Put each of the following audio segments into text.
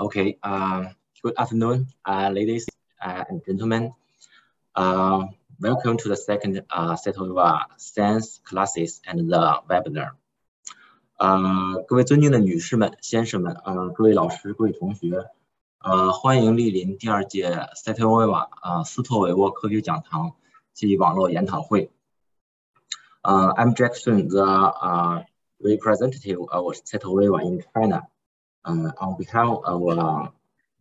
Okay, uh, good afternoon, uh, ladies uh, and gentlemen. Uh, welcome to the second uh, CETOVIVA Science classes and the webinar. 呃，各位尊敬的女士们、先生们，呃，各位老师、各位同学，呃，欢迎莅临第二届 CETOVIVA 呃斯托维沃科学讲堂及网络研讨会。呃，I'm Jackson, the uh, representative of CETOVIVA in China. Uh, on behalf of uh,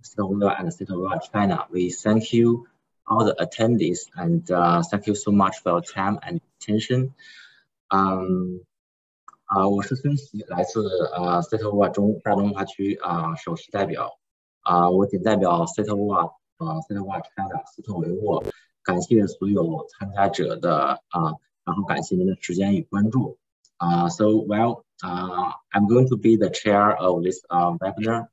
CETOVIVA and CETOVIVA China, we thank you all the attendees and uh, thank you so much for your time and attention. Um, 啊、呃，我是孙琦，来自呃 CETOVIVA 中大中华区啊、呃、首席代表啊、呃，我仅代表 CETOVIVA 呃 CETOVIVA China 斯托维沃，感谢所有参加者的啊、呃，然后感谢您的时间与关注啊、呃、，so well。 Uh, I'm going to be the chair of this uh, webinar.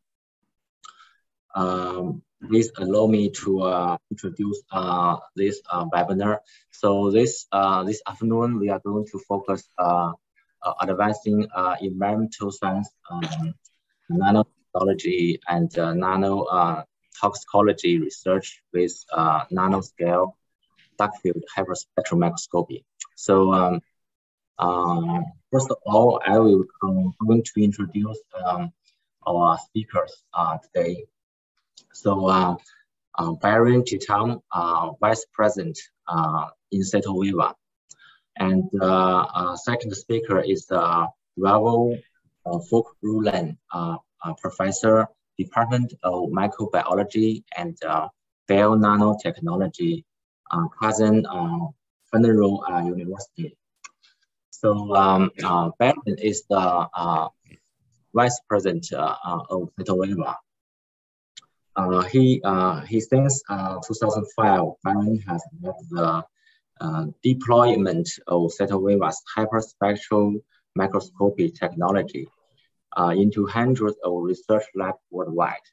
Um, please allow me to uh, introduce uh, this uh, webinar. So this uh, this afternoon we are going to focus advancing environmental science, um, nanotechnology, and nano toxicology research with nanoscale dark field hyperspectral microscopy. So um, um, first of all, I will um, going to introduce um, our speakers uh, today. So uh, Byron Cheatham, uh, Vice President uh, in CytoViva. And uh, uh, second speaker is uh, Ravel uh, Folk uh, Professor, Department of Microbiology and uh, Bio Nanotechnology, uh, Federal University. So um, uh, Baron is the uh, Vice President uh, of CytoViva. Uh, he uh, he since uh, 2005, Baron has led the uh, deployment of CytoViva's hyperspectral microscopy technology uh, into hundreds of research labs worldwide.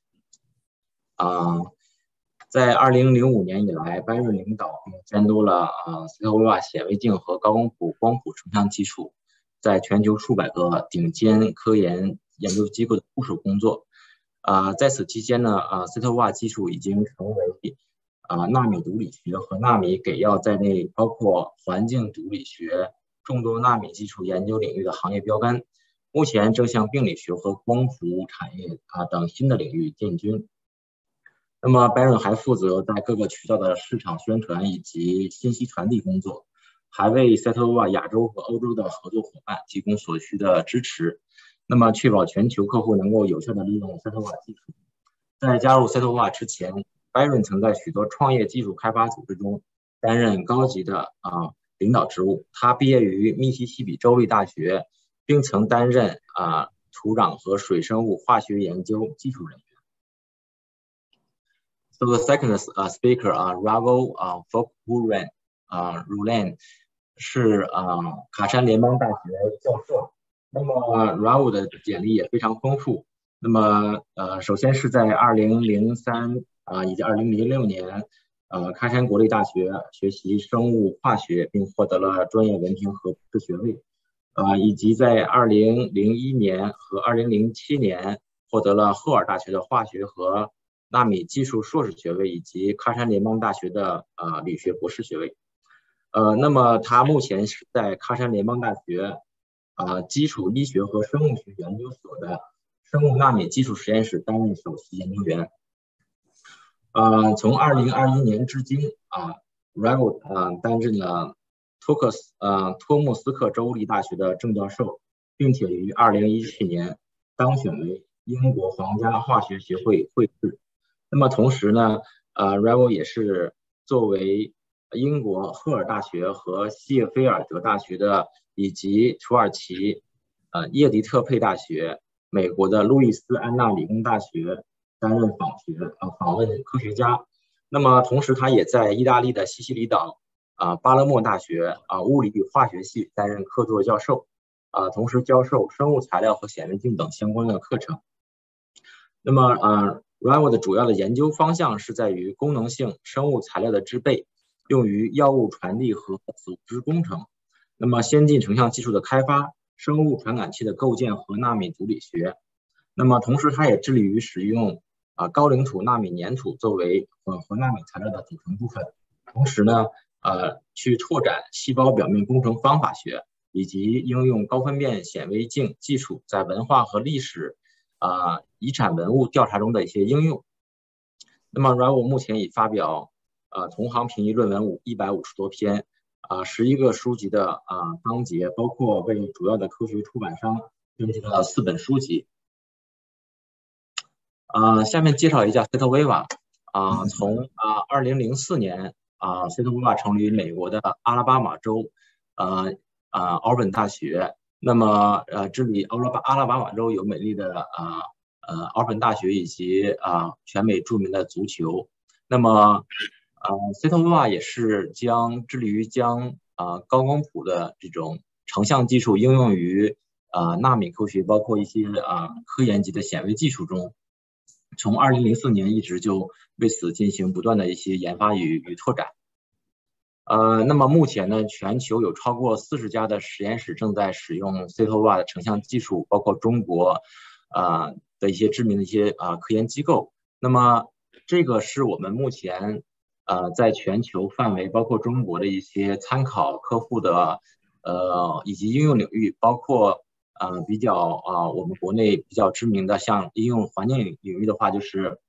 在二零零五年以来，班润领导监督了呃 CTOVA 显微镜和高光谱光谱成像技术在全球数百个顶尖科研研究机构的部署工作。呃，在此期间呢，呃，CTOVA 技术已经成为啊，纳米毒理学和纳米给药在内，包括环境毒理学众多纳米技术研究领域的行业标杆，目前正向病理学和光伏产业啊等新的领域进军。那么，Baron 还负责在各个渠道的市场宣传以及信息传递工作，还为 CETOVIVA 亚洲和欧洲的合作伙伴提供所需的支持，那么确保全球客户能够有效的利用 CETOVIVA 技术。在加入 CETOVIVA 之前，Baron 曾在许多创业技术开发组织中担任高级的啊领导职务。他毕业于密西西比州立大学，并曾担任啊土壤和水生物化学研究技术人员。So the second uh, speaker 啊、Ravel 啊、uh, Folk Rulan 啊、Rulan 是啊、卡山联邦大学教授。那么 Ravel 的简历也非常丰富。那么呃，首先是在二零零三。啊，以及二零零六年，呃，喀山国立大学学习生物化学，并获得了专业文凭和博士学位，呃，以及在二零零一年和二零零七年获得了赫尔大学的化学和纳米技术硕士学位，以及喀山联邦大学的呃理学博士学位，呃，那么他目前是在喀山联邦大学啊基础医学和生物学研究所的生物纳米技术实验室担任首席研究员。呃，从二零二一年至今啊 r a v e l 啊担任了托克斯呃托木斯克州立大学的正教授，并且于二零一七年当选为英国皇家化学协会会士。那么同时呢，呃 r a v e l 也是作为英国赫尔大学和谢菲尔德大学的，以及土耳其呃叶迪特佩大学、美国的路易斯安那理工大学。担任访学呃访问科学家，那么同时他也在意大利的西西里岛啊巴勒莫大学啊物理与化学系担任客座教授啊，同时教授生物材料和显微镜等相关的课程。那么呃 r a v e 的主要的研究方向是在于功能性生物材料的制备，用于药物传递和组织工程。那么先进成像技术的开发、生物传感器的构建和纳米毒理学。那么同时他也致力于使用啊高岭土纳米粘土作为混合纳米材料的组成部分，同时呢，呃，去拓展细胞表面工程方法学以及应用高分辨显微镜技术在文化和历史啊遗产文物调查中的一些应用。那么 RAVO 目前已发表呃同行评议论文五一百五十多篇。啊，十一个书籍的啊章节，包括为主要的科学出版商编辑了四本书籍。啊，下面介绍一下 Cetova。啊，从啊二零零四年啊，Cetova 成立于美国的阿拉巴马州，呃啊奥本大学。那么呃，这里阿拉巴阿拉巴马州有美丽的啊呃奥本大学以及啊全美著名的足球。那么呃 c e t o v a 也是将致力于将啊高光谱的这种成像技术应用于啊纳米科学，包括一些啊科研级的显微技术中。从2004年一直就为此进行不断的一些研发与与拓展。呃，那么目前呢，全球有超过四十家的实验室正在使用 c e t o v a 的成像技术，包括中国啊的一些知名的一些啊科研机构。那么这个是我们目前。呃，在全球范围，包括中国的一些参考客户的，呃，以及应用领域，包括呃比较啊，我们国内比较知名的，像应用环境领域的话，就是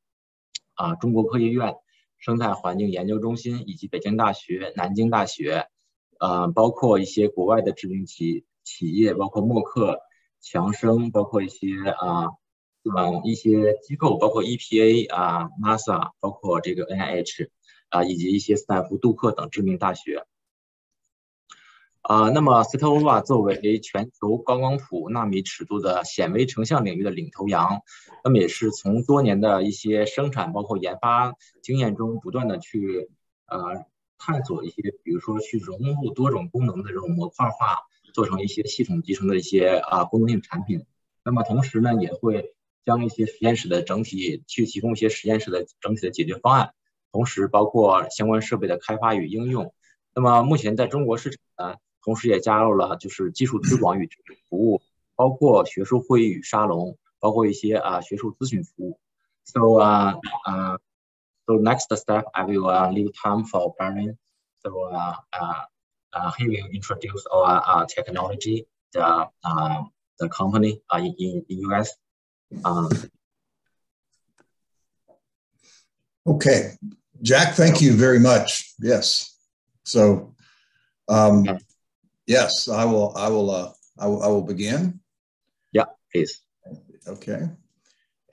啊，中国科学院生态环境研究中心，以及北京大学、南京大学，呃，包括一些国外的知名企企业，包括默克、强生，包括一些啊，嗯，一些机构，包括 EPA 啊、NASA，包括这个 NIH。啊，以及一些斯坦福、杜克等知名大学。啊，那么 c e t o v a 作为全球高光谱纳米尺度的显微成像领域的领头羊，那么也是从多年的一些生产包括研发经验中，不断的去呃探索一些，比如说去融入多种功能的这种模块化，做成一些系统集成的一些啊功能性产品。那么同时呢，也会将一些实验室的整体去提供一些实验室的整体的解决方案。同时，包括相关设备的开发与应用。那么，目前在中国市场呢，同时也加入了就是技术推广与服务，包括学术会议与沙龙，包括一些啊学术咨询服务。So, uh, uh, so next step, I will uh, leave time for Baron. So, uh, uh, uh, he will introduce our uh, technology, the uh, the company uh, in in US. Um, okay, Jack, thank you very much. Yes. So, um, yes, I will. I will. Uh, I will. I will begin. Yeah, please. Okay,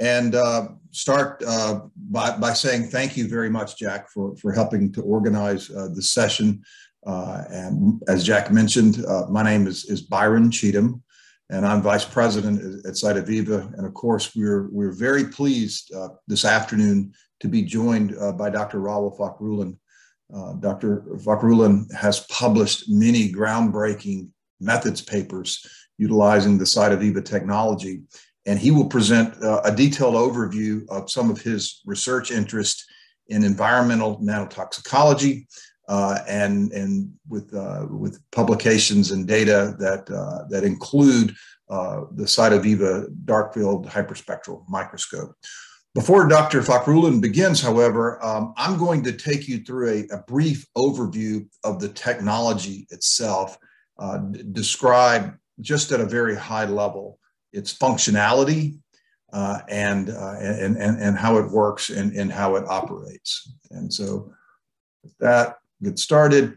and uh, start uh, by by saying thank you very much, Jack, for for helping to organize uh, the session. Uh, and as Jack mentioned, uh, my name is is Byron Cheatham, and I'm vice president at Cytoviva. And of course, we're we're very pleased uh, this afternoon to be joined uh, by Dr. Rawil Fakhrullin. Uh, Dr. Fakhrullin has published many groundbreaking methods papers utilizing the Cytoviva technology, and he will present uh, a detailed overview of some of his research interest in environmental nanotoxicology uh, and and with uh, with publications and data that uh, that include the Cytoviva dark field hyperspectral microscope. Before Dr. Fakhrullin begins, however, um, I'm going to take you through a, a brief overview of the technology itself, uh, describe just at a very high level its functionality uh, and, uh, and, and, and how it works and, and how it operates. And so with that, get started.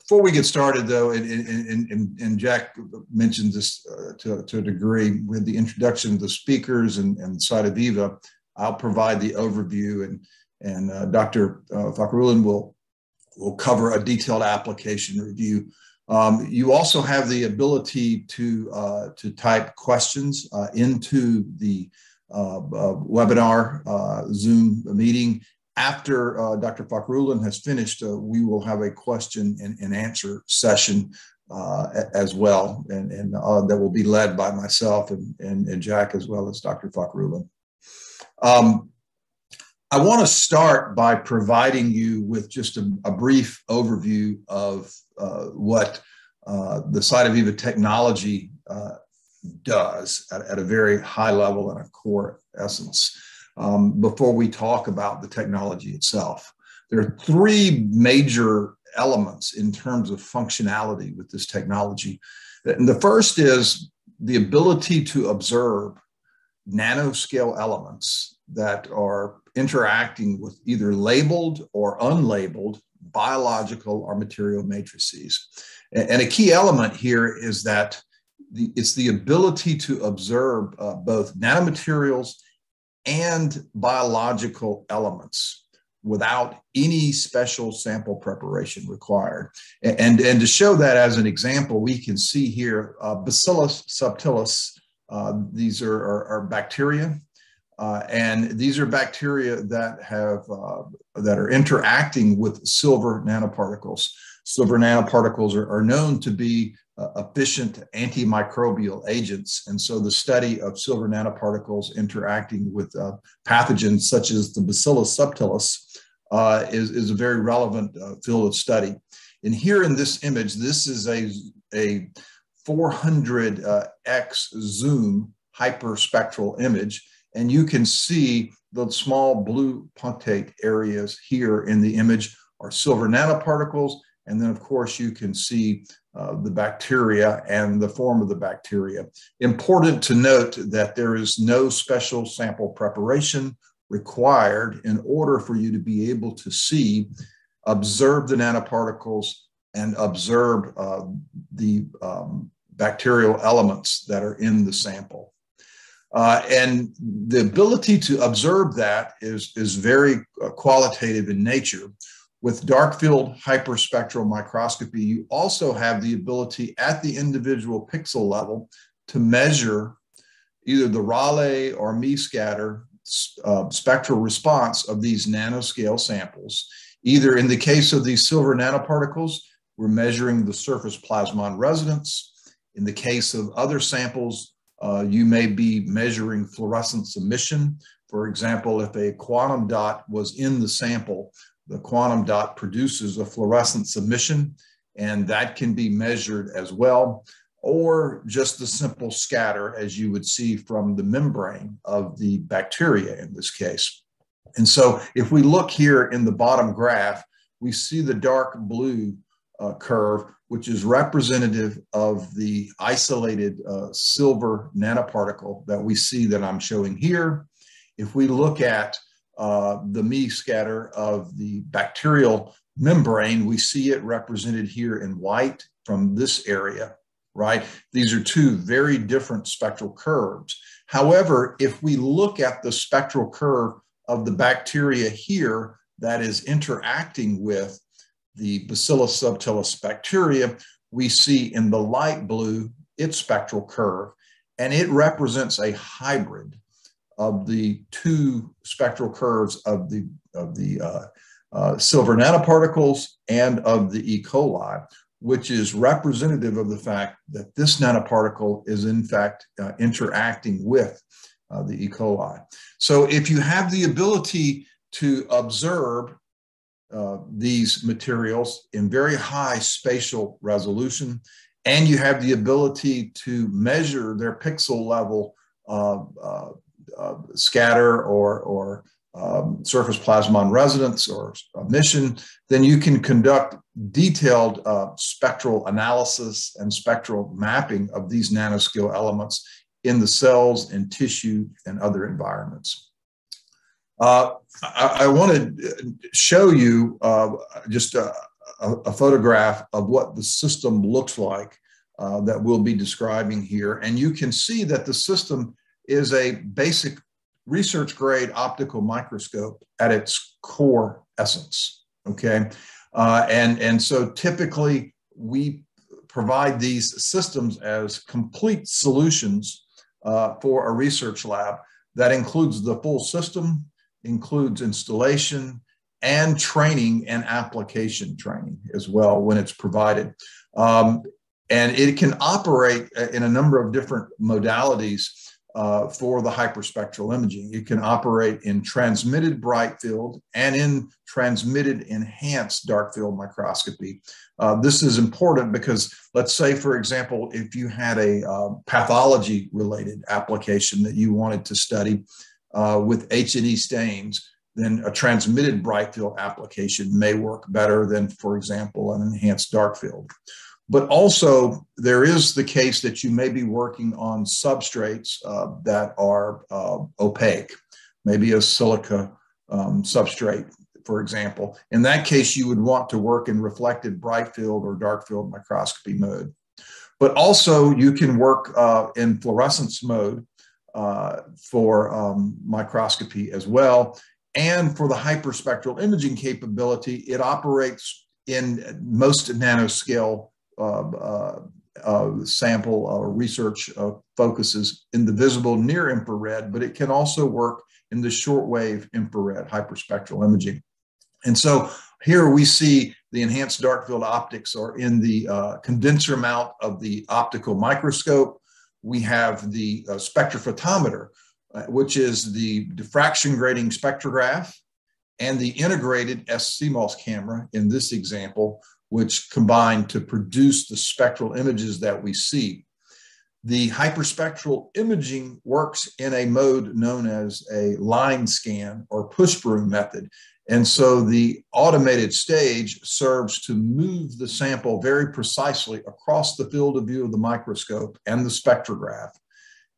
Before we get started, though, and, and, and, and Jack mentioned this uh, to, to a degree with the introduction of the speakers and, and Cytoviva, I'll provide the overview and, and uh, Dr. Uh, will, will cover a detailed application review. Um, you also have the ability to, uh, to type questions uh, into the uh, uh, webinar Zoom meeting after Dr. Fakhrullin has finished, we will have a question and, and answer session uh, as well, and, and uh, that will be led by myself and, and, and Jack as well as Dr. Fakhrullin. Um, I want to start by providing you with just a, a brief overview of uh, what uh, the Cytoviva technology does at, at, a very high level and a core essence. um, before we talk about the technology itself. There are three major elements in terms of functionality with this technology. And the first is the ability to observe nanoscale elements that are interacting with either labeled or unlabeled biological or material matrices. And a key element here is that the, it's the ability to observe uh, both nanomaterials and biological elements without any special sample preparation required. And, and to show that as an example, we can see here uh, Bacillus subtilis. Uh, these are, are, are bacteria. Uh, and these are bacteria that have uh, that are interacting with silver nanoparticles. Silver nanoparticles are, are known to be uh, efficient antimicrobial agents. And so the study of silver nanoparticles interacting with uh, pathogens such as the Bacillus subtilis uh, is, is a very relevant uh, field of study. And here in this image, this is a, a 400x uh, zoom hyperspectral image. And you can see the small blue punctate areas here in the image are silver nanoparticles. And then, of course, you can see uh, the bacteria and the form of the bacteria. Important to note that there is no special sample preparation required in order for you to be able to see, observe the nanoparticles, and observe uh, the um, bacterial elements that are in the sample. Uh, and the ability to observe that is, is very uh, qualitative in nature. With dark field hyperspectral microscopy, you also have the ability at the individual pixel level to measure either the Rayleigh or Mie scatter uh, spectral response of these nanoscale samples. Either in the case of these silver nanoparticles, we're measuring the surface plasmon resonance. In the case of other samples, uh, you may be measuring fluorescence emission. For example, if a quantum dot was in the sample, the quantum dot produces a fluorescence emission, and that can be measured as well, or just the simple scatter as you would see from the membrane of the bacteria in this case. And so if we look here in the bottom graph, we see the dark blue uh, curve, which is representative of the isolated uh, silver nanoparticle that we see that I'm showing here. If we look at uh, the Mie scatter of the bacterial membrane, we see it represented here in white from this area, right? These are two very different spectral curves. However, if we look at the spectral curve of the bacteria here that is interacting with the Bacillus subtilis bacteria, we see in the light blue its spectral curve, and it represents a hybrid of the two spectral curves of the, of the uh, uh, silver nanoparticles and of the E. coli, which is representative of the fact that this nanoparticle is in fact uh, interacting with uh, the E. coli. So if you have the ability to observe uh, these materials in very high spatial resolution, and you have the ability to measure their pixel level uh, uh, uh, scatter or, or um, surface plasmon resonance or emission, then you can conduct detailed uh, spectral analysis and spectral mapping of these nanoscale elements in the cells and tissue and other environments. Uh, I, I want to show you uh, just a, a, a, photograph of what the system looks like uh, that we'll be describing here. And you can see that the system is a basic research grade optical microscope at its core essence. Okay. Uh, and, and so typically we provide these systems as complete solutions uh, for a research lab that includes the full system, includes installation and training and application training as well when it's provided. Um, and it can operate in a number of different modalities uh, for the hyperspectral imaging. It can operate in transmitted bright field and in transmitted enhanced dark field microscopy. Uh, this is important because let's say, for example, if you had a uh, pathology related application that you wanted to study, uh, with H&E stains, then a transmitted bright field application may work better than, for example, an enhanced dark field. But also, there is the case that you may be working on substrates uh, that are uh, opaque, maybe a silica um, substrate, for example. In that case, you would want to work in reflected bright field or dark field microscopy mode. But also, you can work uh, in fluorescence mode uh, for um, microscopy as well. And for the hyperspectral imaging capability, it operates in most nanoscale uh, uh, uh, sample or research focuses in the visible near infrared, but it can also work in the shortwave infrared hyperspectral imaging. And so here we see the enhanced dark field optics are in the uh, condenser mount of the optical microscope. We have the uh, spectrophotometer, uh, which is the diffraction grating spectrograph and the integrated SCMOS camera in this example, which combine to produce the spectral images that we see. The hyperspectral imaging works in a mode known as a line scan or push broom method. And so the automated stage serves to move the sample very precisely across the field of view of the microscope and the spectrograph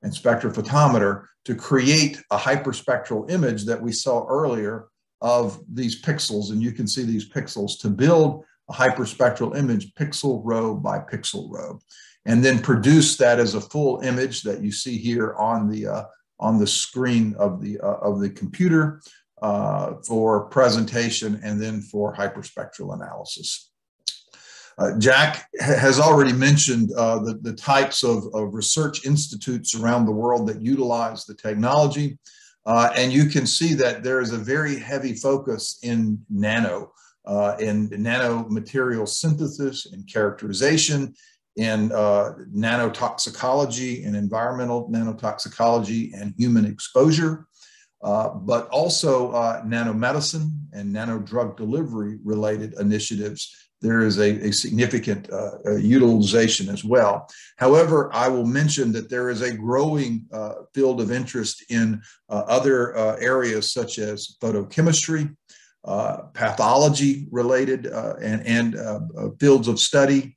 and spectrophotometer to create a hyperspectral image that we saw earlier of these pixels. And you can see these pixels to build a hyperspectral image pixel row by pixel row, and then produce that as a full image that you see here on the uh, on the screen of the uh, of the computer uh, for presentation and then for hyperspectral analysis. Uh, Jack has already mentioned uh, the, the types of, of, research institutes around the world that utilize the technology. Uh, and you can see that there is a very heavy focus in nano uh, in nanomaterial synthesis and characterization, in uh, nanotoxicology and environmental nanotoxicology and human exposure, uh, but also uh, nanomedicine and nanodrug delivery related initiatives. There is a, a significant uh, utilization as well. However, I will mention that there is a growing uh, field of interest in uh, other areas such as photochemistry, uh, pathology related uh, and, and uh, fields of study,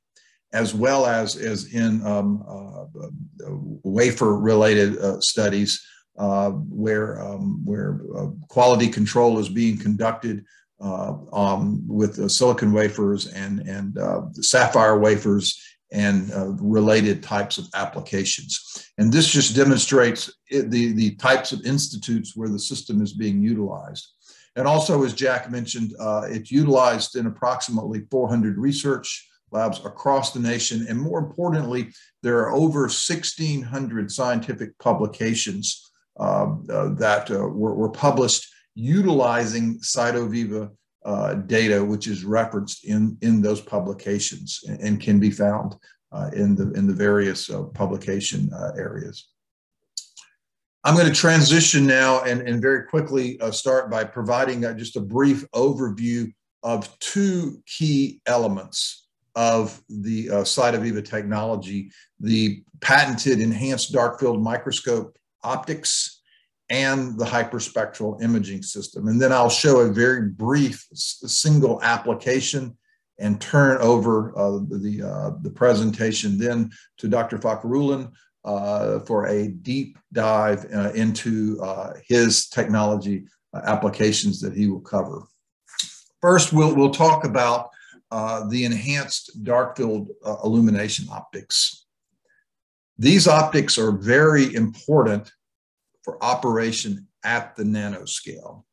as well as, as in um, wafer related studies where, um, where quality control is being conducted uh, um, with uh, silicon wafers and, and uh, sapphire wafers and related types of applications. And this just demonstrates it, the, the types of institutes where the system is being utilized. And also, as Jack mentioned, uh, it's utilized in approximately 400 research labs across the nation. And more importantly, there are over 1,600 scientific publications uh, uh, that uh, were, were, published utilizing CytoViva uh, data, which is referenced in, in those publications and, and can be found uh, in, the, in the various publication areas. I'm going to transition now and, and very quickly uh, start by providing uh, just a brief overview of two key elements of the uh, Cytoviva technology, the patented enhanced dark field microscope optics and the hyperspectral imaging system. And then I'll show a very brief single application and turn over uh, the, uh, the presentation then to Dr. Fakhrullin uh, for a deep dive uh, into uh, his technology uh, applications that he will cover. First, we'll, we'll talk about the enhanced dark field illumination optics. These optics are very important for operation at the nanoscale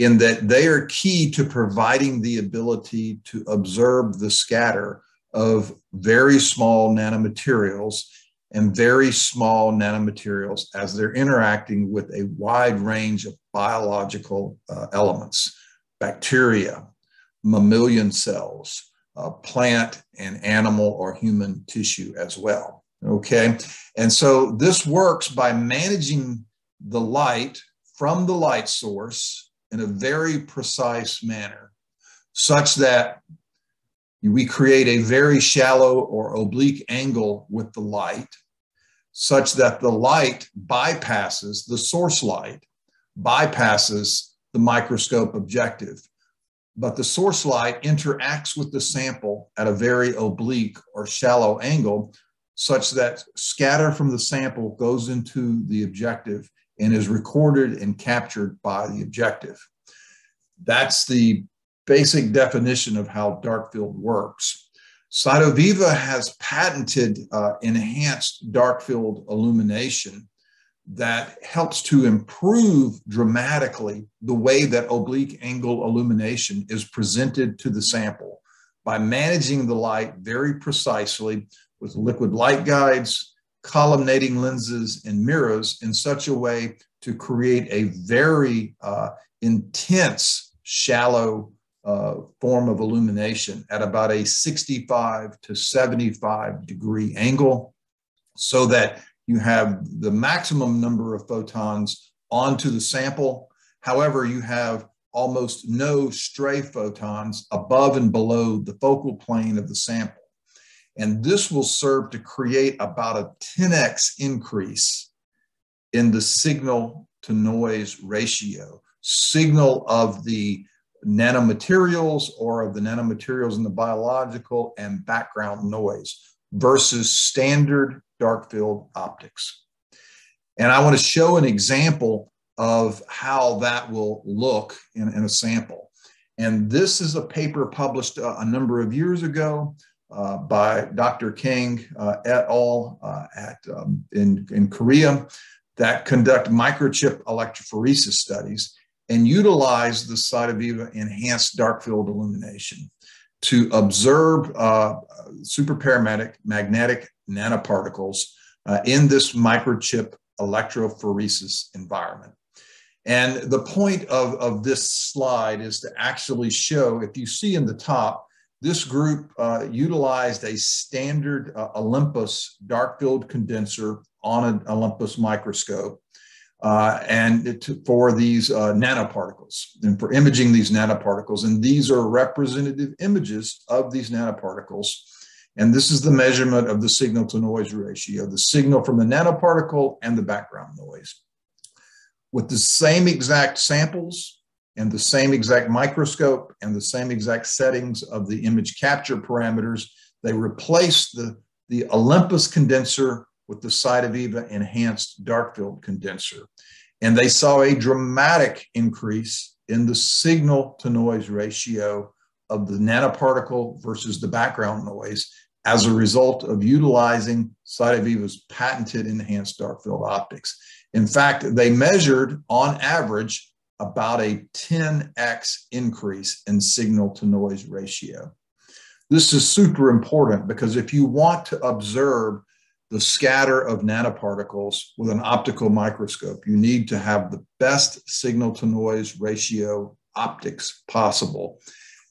in that they are key to providing the ability to observe the scatter of very small nanomaterials and very small nanomaterials as they're interacting with a wide range of biological uh, elements, bacteria, mammalian cells, uh, plant and animal or human tissue as well. Okay. And so this works by managing the light from the light source in a very precise manner, such that we create a very shallow or oblique angle with the light such that the light bypasses the source light, bypasses the microscope objective. But the source light interacts with the sample at a very oblique or shallow angle such that scatter from the sample goes into the objective and is recorded and captured by the objective. That's the basic definition of how dark field works. Cytoviva has patented uh, enhanced dark field illumination that helps to improve dramatically the way that oblique angle illumination is presented to the sample by managing the light very precisely with liquid light guides, collimating lenses, and mirrors in such a way to create a very uh, intense, shallow uh, form of illumination at about a 65 to 75 degree angle so that you have the maximum number of photons onto the sample. However, you have almost no stray photons above and below the focal plane of the sample. And this will serve to create about a 10x increase in the signal to noise ratio, signal of the nanomaterials or of the nanomaterials in the biological and background noise versus standard dark field optics. And I want to show an example of how that will look in, in a sample. And this is a paper published a, a number of years ago uh, by Dr. King uh, et al. Uh, at, um, in, in Korea that conduct microchip electrophoresis studies and utilize the Cytoviva enhanced dark field illumination to observe uh, superparamagnetic magnetic nanoparticles uh, in this microchip electrophoresis environment. And the point of, of this slide is to actually show, if you see in the top, this group uh, utilized a standard uh, Olympus dark field condenser on an Olympus microscope uh, and for these uh, nanoparticles and for imaging these nanoparticles. And these are representative images of these nanoparticles. And this is the measurement of the signal to noise ratio, the signal from the nanoparticle and the background noise. With the same exact samples and the same exact microscope and the same exact settings of the image capture parameters, they replaced the, the Olympus condenser with the Cytoviva enhanced dark field condenser. And they saw a dramatic increase in the signal to noise ratio of the nanoparticle versus the background noise as a result of utilizing Cytoviva's patented enhanced dark field optics. In fact, they measured on average about a 10x increase in signal to noise ratio. This is super important because if you want to observe the scatter of nanoparticles with an optical microscope. You need to have the best signal to noise ratio optics possible.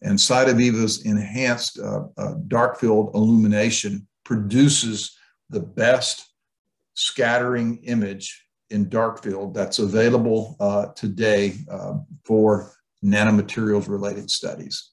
And Cytoviva's enhanced uh, uh, dark field illumination produces the best scattering image in dark field that's available uh, today uh, for nanomaterials related studies.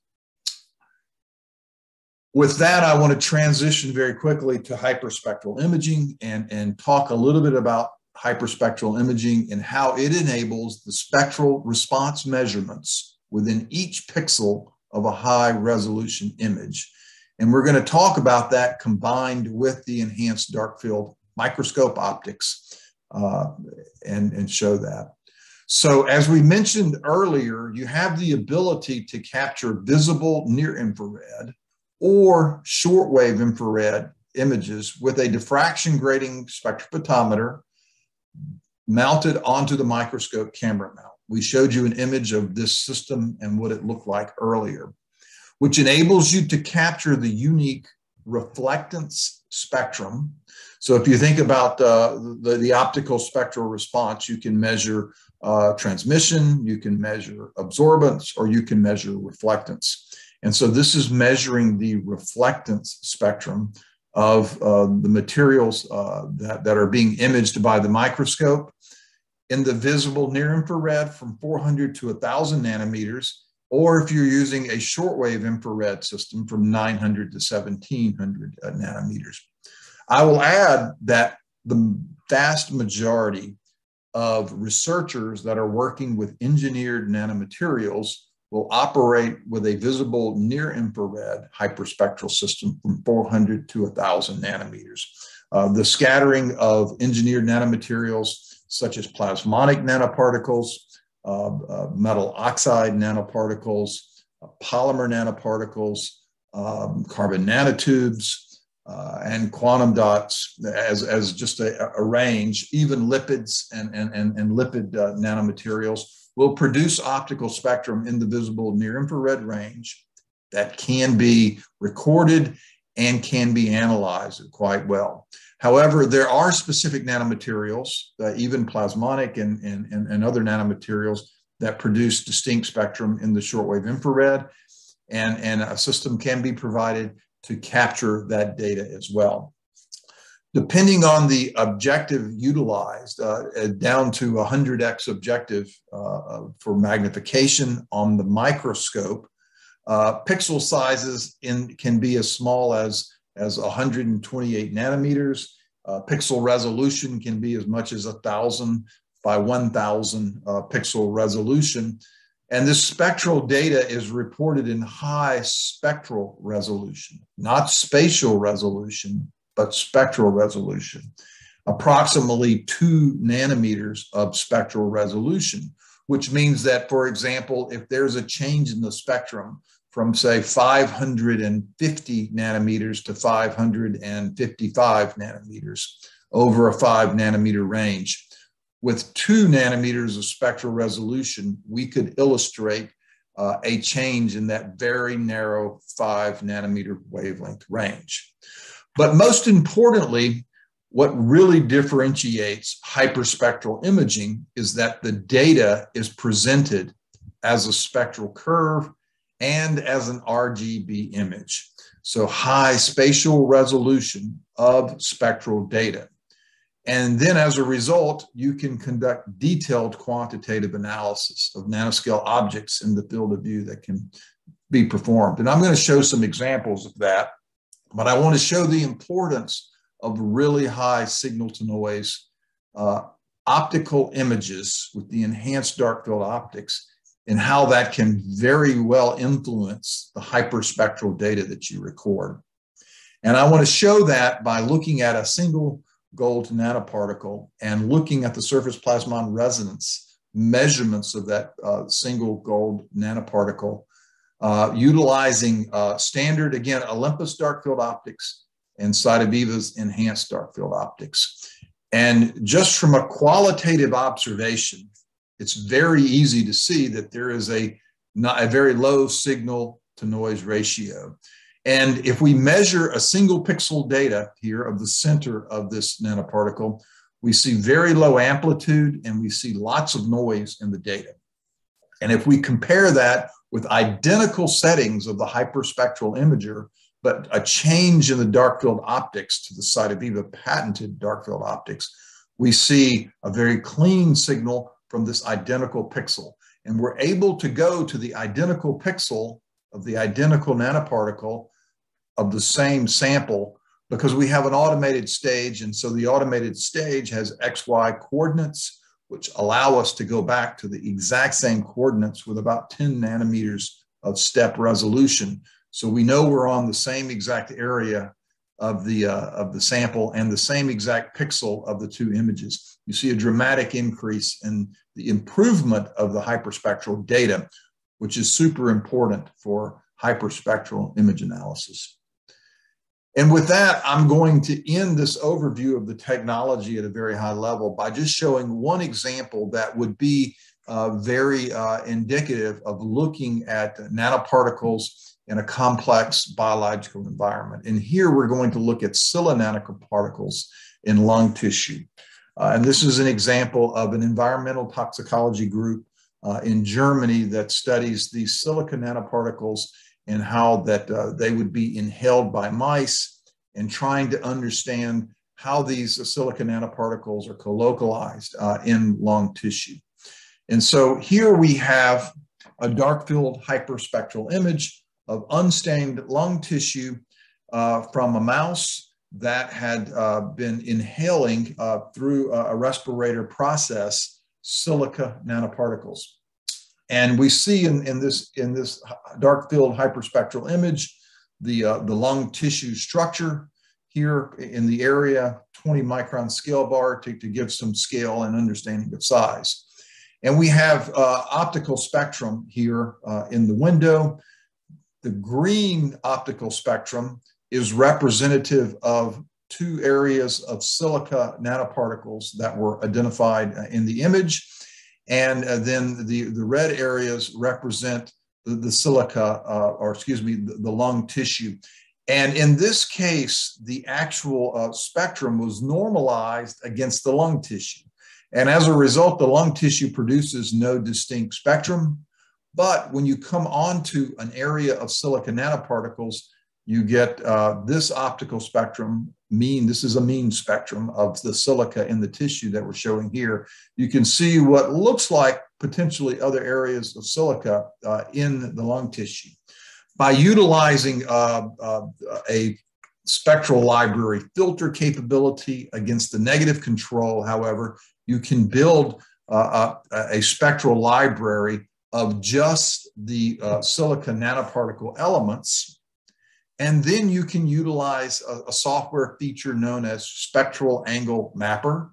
With that, I want to transition very quickly to hyperspectral imaging and, and talk a little bit about hyperspectral imaging and how it enables the spectral response measurements within each pixel of a high resolution image. And we're going to talk about that combined with the enhanced dark field microscope optics uh, and, and show that. So as we mentioned earlier, you have the ability to capture visible near infrared or shortwave infrared images with a diffraction grating spectrophotometer mounted onto the microscope camera mount. We showed you an image of this system and what it looked like earlier, which enables you to capture the unique reflectance spectrum. So if you think about uh, the, the optical spectral response, you can measure uh, transmission, you can measure absorbance, or you can measure reflectance. And so this is measuring the reflectance spectrum of uh, the materials uh, that, that are being imaged by the microscope in the visible near infrared from 400 to 1,000 nanometers, or if you're using a shortwave infrared system from 900 to 1700 uh, nanometers. I will add that the vast majority of researchers that are working with engineered nanomaterials will operate with a visible near infrared hyperspectral system from 400 to 1,000 nanometers. Uh, the scattering of engineered nanomaterials such as plasmonic nanoparticles, uh, uh, metal oxide nanoparticles, uh, polymer nanoparticles, um, carbon nanotubes, uh, and quantum dots as, as just a, a range, even lipids and, and, and, and lipid uh, nanomaterials will produce optical spectrum in the visible near infrared range that can be recorded and can be analyzed quite well. However, there are specific nanomaterials, uh, even plasmonic and, and, and, other nanomaterials that produce distinct spectrum in the shortwave infrared, and, and a system can be provided to capture that data as well. Depending on the objective utilized, uh, uh down to 100x objective uh, uh, for magnification on the microscope, uh, pixel sizes in, can be as small as, as 128 nanometers. Uh, pixel resolution can be as much as 1,000 by 1,000 pixel resolution. And this spectral data is reported in high spectral resolution, not spatial resolution, but spectral resolution, approximately two nanometers of spectral resolution, which means that, for example, if there's a change in the spectrum from, say, 550 nanometers to 555 nanometers over a five nanometer range, with two nanometers of spectral resolution, we could illustrate uh, a change in that very narrow five nanometer wavelength range. But most importantly, what really differentiates hyperspectral imaging is that the data is presented as a spectral curve and as an RGB image. So high spatial resolution of spectral data. And then as a result, you can conduct detailed quantitative analysis of nanoscale objects in the field of view that can be performed. And I'm going to show some examples of that, but I want to show the importance of really high signal to noise uh, optical images with the enhanced dark field optics and how that can very well influence the hyperspectral data that you record. And I want to show that by looking at a single gold nanoparticle and looking at the surface plasmon resonance measurements of that uh, single gold nanoparticle, uh, utilizing uh, standard, again, Olympus dark field optics and Cytoviva's enhanced dark field optics. And just from a qualitative observation, it's very easy to see that there is a, not a very low signal to noise ratio. And if we measure a single pixel data here of the center of this nanoparticle, we see very low amplitude and we see lots of noise in the data. And if we compare that with identical settings of the hyperspectral imager, but a change in the dark field optics to the Cytoviva patented dark field optics, we see a very clean signal from this identical pixel. And we're able to go to the identical pixel of the identical nanoparticle of the same sample because we have an automated stage. And so the automated stage has XY coordinates, which allow us to go back to the exact same coordinates with about 10 nanometers of step resolution. So we know we're on the same exact area of the, uh, of the sample and the same exact pixel of the two images. You see a dramatic increase in the improvement of the hyperspectral data, which is super important for hyperspectral image analysis. And with that, I'm going to end this overview of the technology at a very high level by just showing one example that would be uh, very uh, indicative of looking at nanoparticles in a complex biological environment. And here we're going to look at silica nanoparticles in lung tissue. Uh, and this is an example of an environmental toxicology group uh, in Germany that studies these silica nanoparticles and how that uh, they would be inhaled by mice and trying to understand how these silica nanoparticles are colocalized uh, in lung tissue. And so here we have a dark field hyperspectral image of unstained lung tissue uh, from a mouse that had uh, been inhaling uh, through a respirator process silica nanoparticles. And we see in, in, this, in this dark field hyperspectral image the, uh, the lung tissue structure here in the area, 20 micron scale bar to, to give some scale and understanding of size. And we have uh, optical spectrum here uh, in the window. The green optical spectrum is representative of two areas of silica nanoparticles that were identified uh, in the image. And uh, then the, the red areas represent the, the silica, uh, or excuse me, the, the, lung tissue. And in this case, the actual uh, spectrum was normalized against the lung tissue. And as a result, the lung tissue produces no distinct spectrum. But when you come onto an area of silica nanoparticles, you get uh, this optical spectrum mean, this is a mean spectrum of the silica in the tissue that we're showing here. You can see what looks like potentially other areas of silica uh, in the lung tissue. By utilizing uh, uh a spectral library filter capability against the negative control, however, you can build uh, a, a, spectral library of just the uh, silica nanoparticle elements and then you can utilize a, a, software feature known as Spectral Angle Mapper.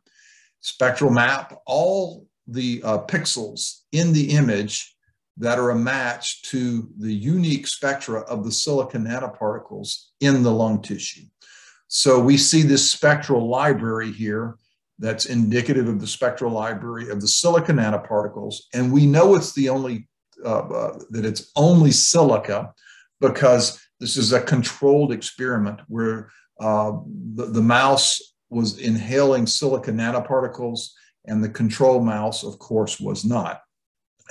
Spectral Map all the uh, pixels in the image that are a match to the unique spectra of the silicon nanoparticles in the lung tissue. So we see this spectral library here that's indicative of the spectral library of the silicon nanoparticles. And we know it's the only, uh, uh, that it's only silica because this is a controlled experiment where uh, the, the mouse was inhaling silica nanoparticles and the control mouse, of course, was not.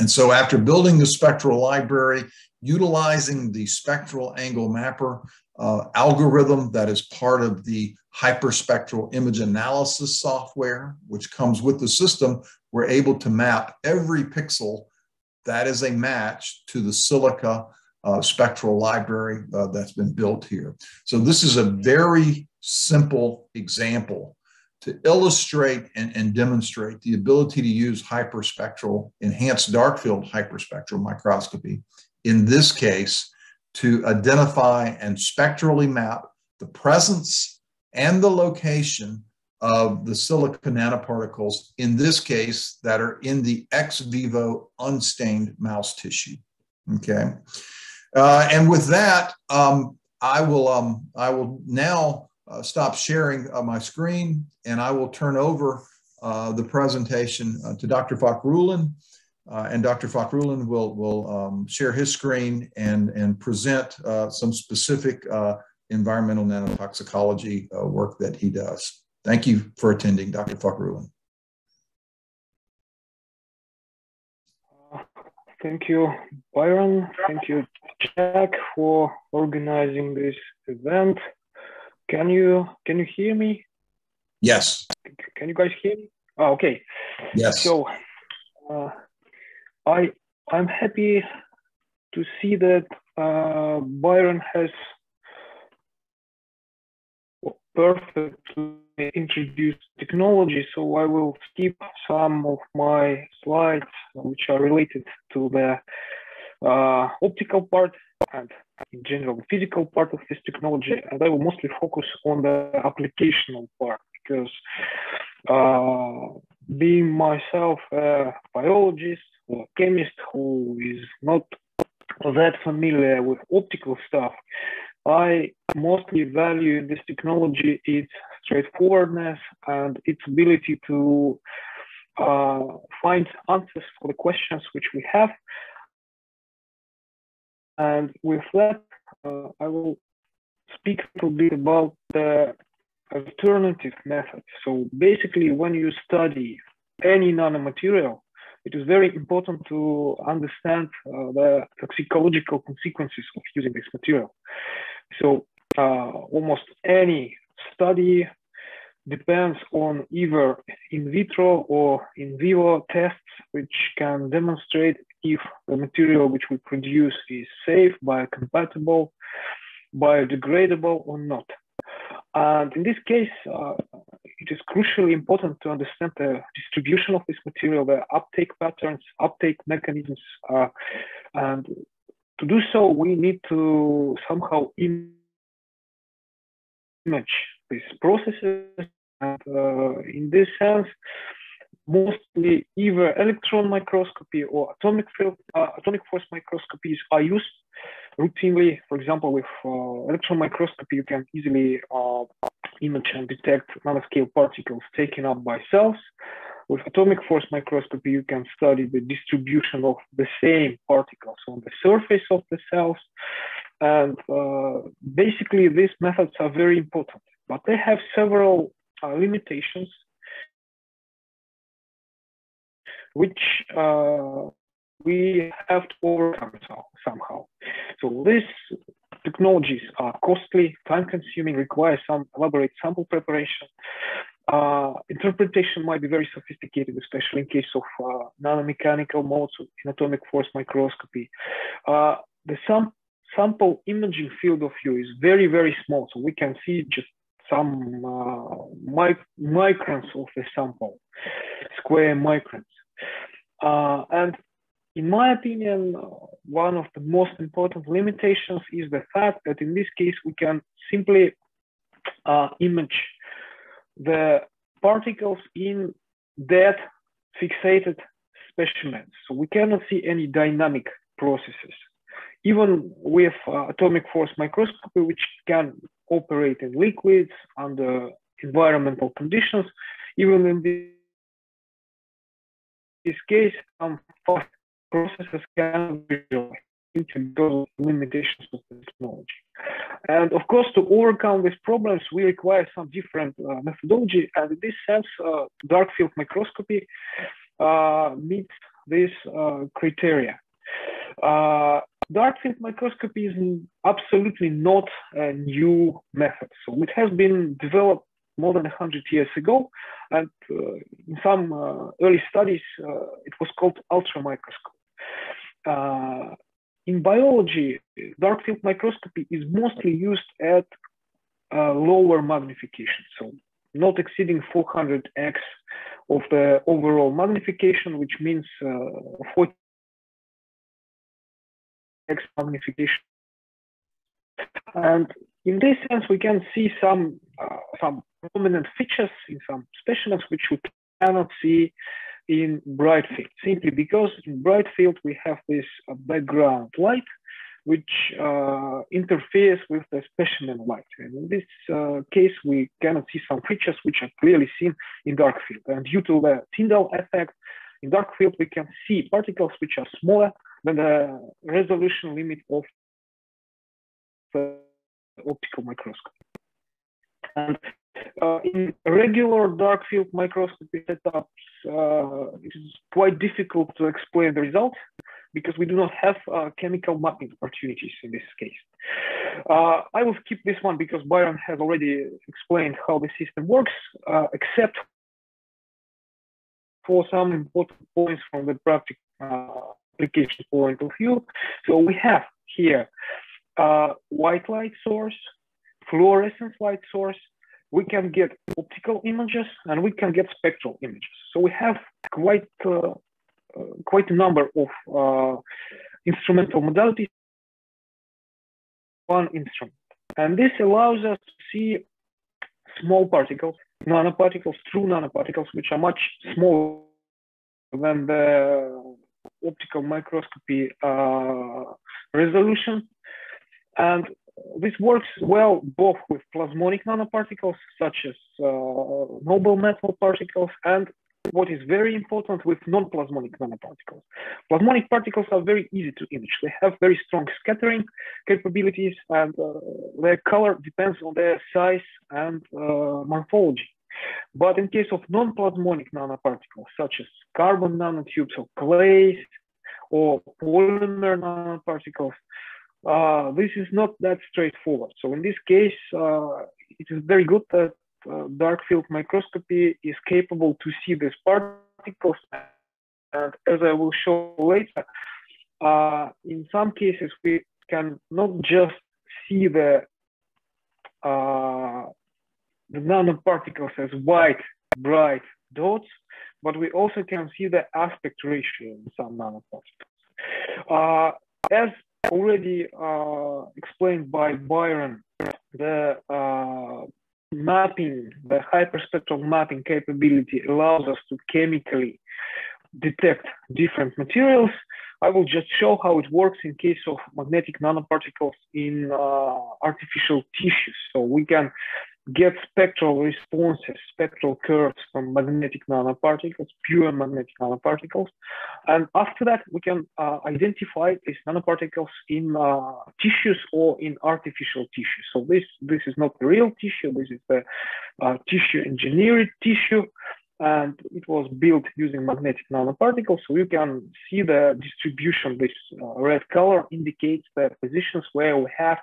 And so after building the spectral library, utilizing the spectral angle mapper uh, algorithm that is part of the hyperspectral image analysis software, which comes with the system, we're able to map every pixel that is a match to the silica uh, spectral library uh, that's been built here. So this is a very simple example to illustrate and, and demonstrate the ability to use hyperspectral, enhanced dark field hyperspectral microscopy, in this case, to identify and spectrally map the presence and the location of the silica nanoparticles, in this case, that are in the ex vivo unstained mouse tissue. Okay. Uh, and with that, um, I will um, I will now uh, stop sharing uh, my screen and I will turn over uh, the presentation uh, to Dr. Fakhrullin. Uh, and Dr. Fakhrullin will, will um, share his screen and, and present some specific environmental nanotoxicology work that he does. Thank you for attending, Dr. Fakhrullin. Thank you, Byron. Thank you, Jack, for organizing this event. Can you can you hear me? Yes. Can you guys hear me? Oh, okay. Yes. So, uh, I I'm happy to see that uh, Byron has perfectly introduced technology, so I will skip some of my slides which are related to the uh, optical part and in general physical part of this technology, and I will mostly focus on the applicational part because uh, being myself a biologist or chemist who is not that familiar with optical stuff, I mostly value this technology its straightforwardness and its ability to uh, find answers for the questions which we have. And with that, uh, I will speak a little bit about the alternative method. So basically, when you study any nanomaterial, it is very important to understand uh, the toxicological consequences of using this material. So uh, almost any study depends on either in vitro or in vivo tests, which can demonstrate if the material which we produce is safe, biocompatible, biodegradable or not. And in this case, uh, it is crucially important to understand the distribution of this material, the uptake patterns, uptake mechanisms. Uh, and to do so, we need to somehow image these processes. And uh, in this sense, mostly either electron microscopy or atomic field, uh, atomic force microscopies are used routinely. For example, with uh, electron microscopy, you can easily uh, image and detect nanoscale particles taken up by cells. With atomic force microscopy, you can study the distribution of the same particles on the surface of the cells. And uh, basically, these methods are very important, but they have several uh, limitations which uh, we have to overcome somehow. So these technologies are costly, time-consuming, require some elaborate sample preparation. Uh, interpretation might be very sophisticated, especially in case of uh, nanomechanical modes in atomic force microscopy. Uh, the sam sample imaging field of view is very, very small, so we can see just some uh, mic microns of the sample, square microns. Uh, and in my opinion, one of the most important limitations is the fact that in this case, we can simply uh, image the particles in dead fixated specimens. So we cannot see any dynamic processes. Even with uh, atomic force microscopy, which can operate in liquids under environmental conditions, even in this case, some fast processes can visualize into those limitations of the technology. And of course, to overcome these problems, we require some different uh, methodology. And in this sense, uh, dark field microscopy uh, meets this uh, criteria. Uh, dark field microscopy is absolutely not a new method. So it has been developed more than 100 years ago. And uh, in some uh, early studies, uh, it was called ultramicroscope. Uh, in biology, dark field microscopy is mostly used at uh, lower magnification, so not exceeding 400x of the overall magnification, which means uh, 40 X magnification. And in this sense, we can see some uh, some prominent features in some specimens which we cannot see in bright field, simply because in bright field we have this uh, background light which uh, interferes with the specimen light. And in this uh, case, we cannot see some features which are clearly seen in dark field. And due to the Tyndall effect, in dark field, we can see particles which are smaller than the resolution limit of the optical microscope. And uh, in regular dark field microscopy setups, uh, it is quite difficult to explain the result because we do not have uh, chemical mapping opportunities in this case. Uh, I will skip this one because Byron has already explained how the system works, uh, except for some important points from the practical uh, application point of view. So we have here white light source, fluorescent light source, we can get optical images and we can get spectral images. So we have quite uh, uh, quite a number of uh, instrumental modalities. One instrument, and this allows us to see small particles, nanoparticles, true nanoparticles, which are much smaller than the optical microscopy uh, resolution. And this works well both with plasmonic nanoparticles, such as uh, noble metal particles, and what is very important with non-plasmonic nanoparticles. Plasmonic particles are very easy to image. They have very strong scattering capabilities, and uh, their color depends on their size and uh, morphology. But in case of non-plasmonic nanoparticles, such as carbon nanotubes or clays or polymer nanoparticles, uh, this is not that straightforward. So in this case, uh, it is very good that uh, dark field microscopy is capable to see these particles. And as I will show later, uh, in some cases, we can not just see the uh, the nanoparticles as white, bright dots, but we also can see the aspect ratio in some nanoparticles. Uh, as already uh, explained by Byron, the uh, mapping, the hyperspectral mapping capability allows us to chemically detect different materials. I will just show how it works in case of magnetic nanoparticles in uh, artificial tissues. So we can get spectral responses, spectral curves from magnetic nanoparticles, pure magnetic nanoparticles. And after that, we can uh, identify these nanoparticles in uh, tissues or in artificial tissue. So this, this is not the real tissue, this is the uh, tissue engineered tissue. And it was built using magnetic nanoparticles. So you can see the distribution, this uh, red color indicates the positions where we have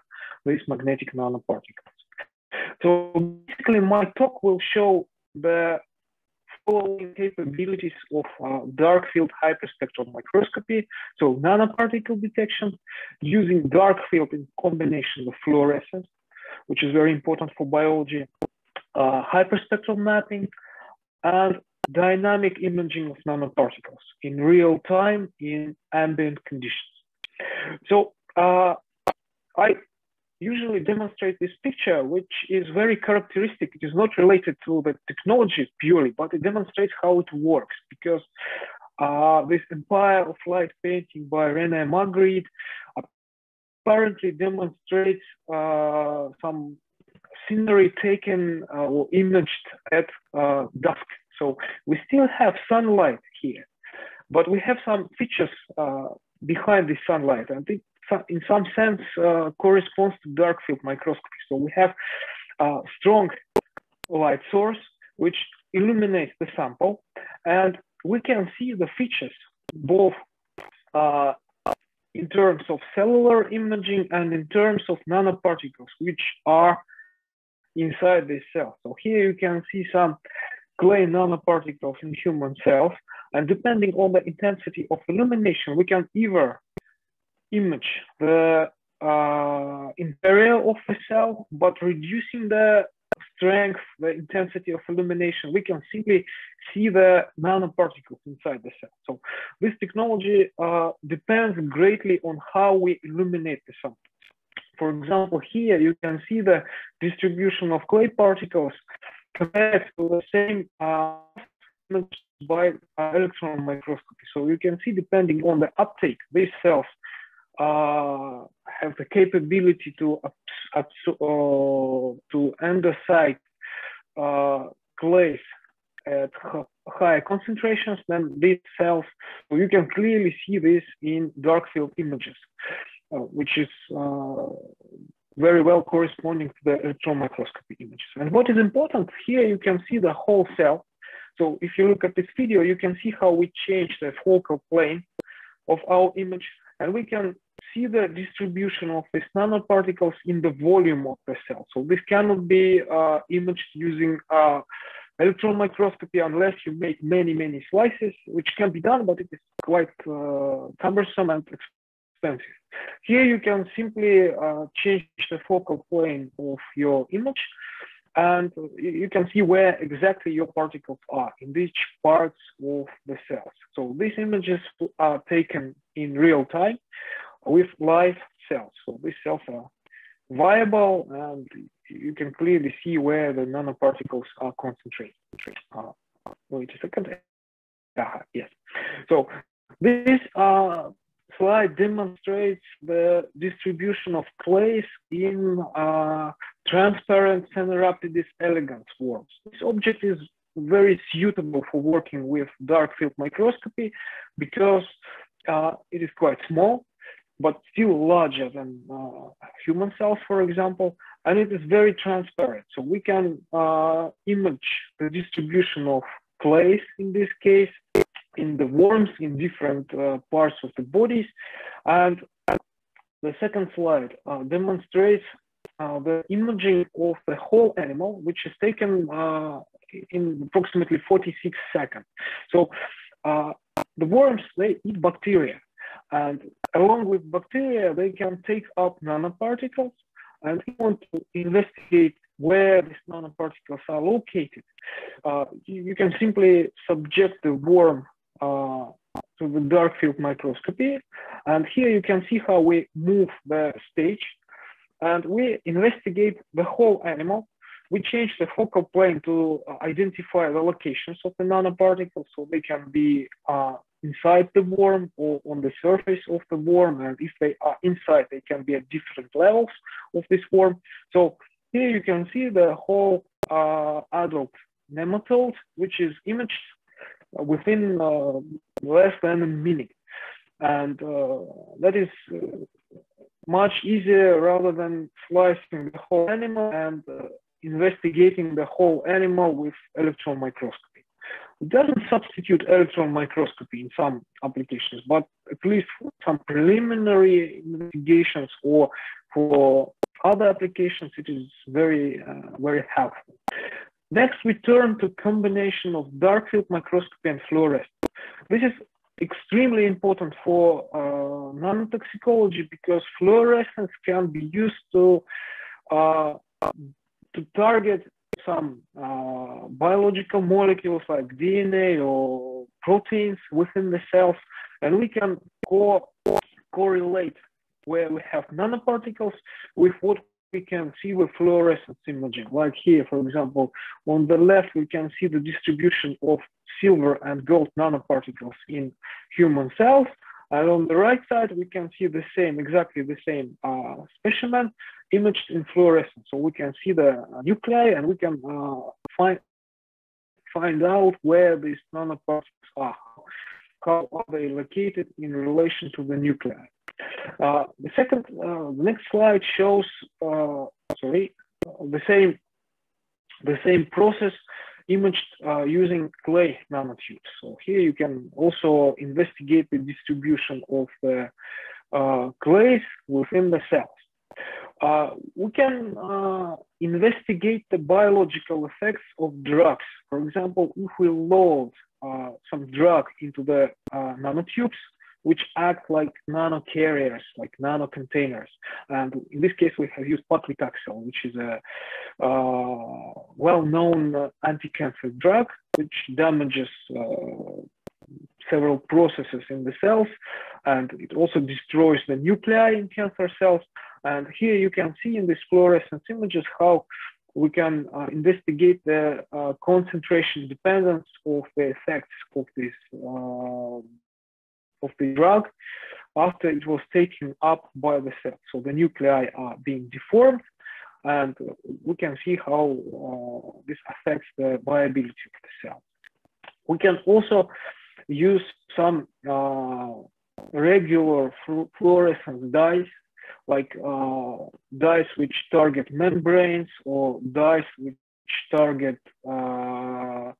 these magnetic nanoparticles. So basically my talk will show the following capabilities of uh, dark field hyperspectral microscopy. So nanoparticle detection using dark field in combination with fluorescence, which is very important for biology, uh, hyperspectral mapping, and dynamic imaging of nanoparticles in real time in ambient conditions. So uh, I usually demonstrate this picture, which is very characteristic. It is not related to the technology purely, but it demonstrates how it works because uh, this Empire of Light painting by Rene Magritte apparently demonstrates uh, some scenery taken uh, or imaged at uh, dusk. So we still have sunlight here, but we have some features uh, behind the sunlight. And it in some sense uh, corresponds to dark field microscopy. So we have a strong light source which illuminates the sample and we can see the features both uh, in terms of cellular imaging and in terms of nanoparticles which are inside this cell. So here you can see some clay nanoparticles in human cells and depending on the intensity of illumination we can either image the uh, interior of the cell, but reducing the strength, the intensity of illumination, we can simply see the nanoparticles inside the cell. So this technology uh, depends greatly on how we illuminate the sample. For example, here you can see the distribution of clay particles compared to the same uh, by uh, electron microscopy. So you can see depending on the uptake, these cells uh, have the capability to uh, to endocyte uh, clays at higher concentrations than these cells. So you can clearly see this in dark field images, uh, which is uh, very well corresponding to the electron microscopy images. And what is important here, you can see the whole cell. So if you look at this video, you can see how we change the focal plane of our image and we can see the distribution of these nanoparticles in the volume of the cell. So this cannot be uh, imaged using uh, electron microscopy unless you make many, many slices, which can be done, but it is quite uh, cumbersome and expensive. Here you can simply uh, change the focal plane of your image and you can see where exactly your particles are in which parts of the cells. So these images are taken in real time with live cells. So these cells are viable and you can clearly see where the nanoparticles are concentrated. Uh, wait a second. Uh, yes. So this uh, slide demonstrates the distribution of clays in uh, transparent Caenorhabditis elegans worms. This object is very suitable for working with dark field microscopy because uh, it is quite small, but still larger than uh, human cells, for example, and it is very transparent. So we can uh, image the distribution of clays in this case in the worms in different uh, parts of the bodies. And the second slide uh, demonstrates uh, the imaging of the whole animal, which is taken uh, in approximately 46 seconds. So uh, the worms, they eat bacteria. And along with bacteria, they can take up nanoparticles. And we want to investigate where these nanoparticles are located, uh, you, you, can simply subject the worm uh, to the dark field microscopy. And here you can see how we move the stage and we investigate the whole animal. We change the focal plane to identify the locations of the nanoparticles so they can be uh, inside the worm or on the surface of the worm. And if they are inside, they can be at different levels of this worm. So here you can see the whole uh, adult nematode, which is imaged within uh, less than a minute. And uh, that is uh, much easier rather than slicing the whole animal and investigating the whole animal with electron microscopy. It doesn't substitute electron microscopy in some applications, but at least for some preliminary investigations or for other applications, it is very, uh, very helpful. Next, we turn to combination of dark field microscopy and fluorescence. This is extremely important for uh, nanotoxicology because fluorescence can be used to uh, to target some uh, biological molecules like DNA or proteins within the cells, and we can co correlate where we have nanoparticles with what we can see with fluorescence imaging. Like here, for example, on the left, we can see the distribution of silver and gold nanoparticles in human cells. And on the right side, we can see the same, exactly the same uh, specimen imaged in fluorescence. So we can see the nuclei and we can uh, find, find out where these nanoparticles are, how are they located in relation to the nuclei. Uh, the second, uh, next slide shows, uh, sorry, the same, the same process imaged uh, using clay nanotubes. So here you can also investigate the distribution of the uh, clays within the cells. Uh, we can uh, investigate the biological effects of drugs. For example, if we load uh, some drug into the uh, nanotubes, which act like nano carriers, like nano containers. And in this case, we have used paclitaxel, which is a uh, well-known anti-cancer drug, which damages uh, several processes in the cells, and it also destroys the nuclei in cancer cells. And here you can see in these fluorescence images how we can uh, investigate the uh, concentration dependence of the effects of this uh, of the drug after it was taken up by the cell. So the nuclei are being deformed and we can see how uh, this affects the viability of the cell. We can also use some uh, regular fluorescence dyes like uh, dyes which target membranes or dyes which target uh,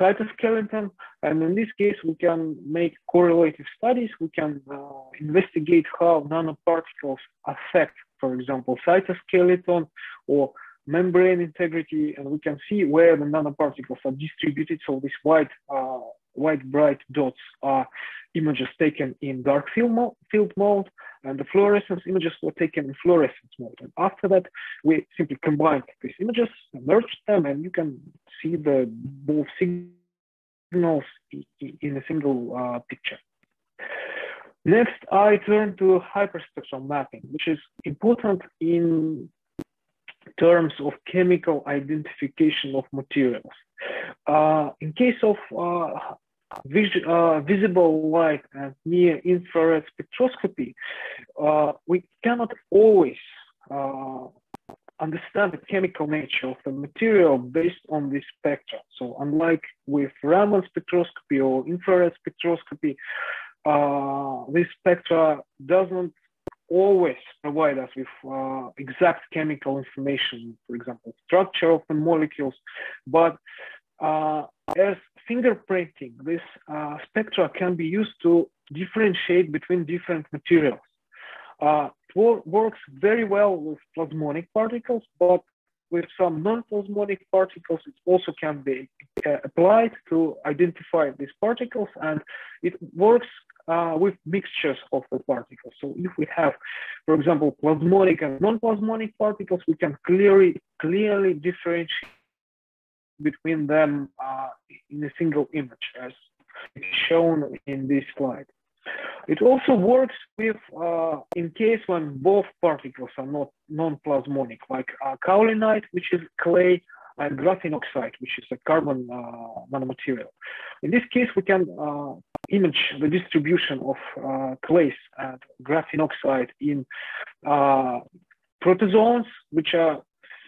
cytoskeleton. And in this case, we can make correlative studies. We can uh, investigate how nanoparticles affect, for example, cytoskeleton or membrane integrity, and we can see where the nanoparticles are distributed. So this white, uh, white bright dots are images taken in dark field, mo field mode, and the fluorescence images were taken in fluorescence mode. And after that, we simply combined these images, merged them, and you can see the both signals in a single uh, picture. Next, I turn to hyperspectral mapping, which is important in terms of chemical identification of materials. Uh, in case of uh, vis uh, visible light and near infrared spectroscopy, uh, we cannot always uh, understand the chemical nature of the material based on this spectra. So unlike with Raman spectroscopy or infrared spectroscopy, uh, this spectra doesn't always provide us with uh, exact chemical information, for example, structure of the molecules, but uh, as fingerprinting, this uh, spectra can be used to differentiate between different materials. Uh, it works very well with plasmonic particles, but with some non-plasmonic particles, it also can be uh, applied to identify these particles, and it works uh, with mixtures of the particles. So if we have, for example, plasmonic and non-plasmonic particles, we can clearly clearly differentiate between them uh, in a single image as shown in this slide. It also works with uh, in case when both particles are not non-plasmonic, like uh, kaolinite, which is clay, and graphene oxide, which is a carbon uh, nanomaterial. In this case, we can uh, image the distribution of uh, clays and graphene oxide in protozoans, which are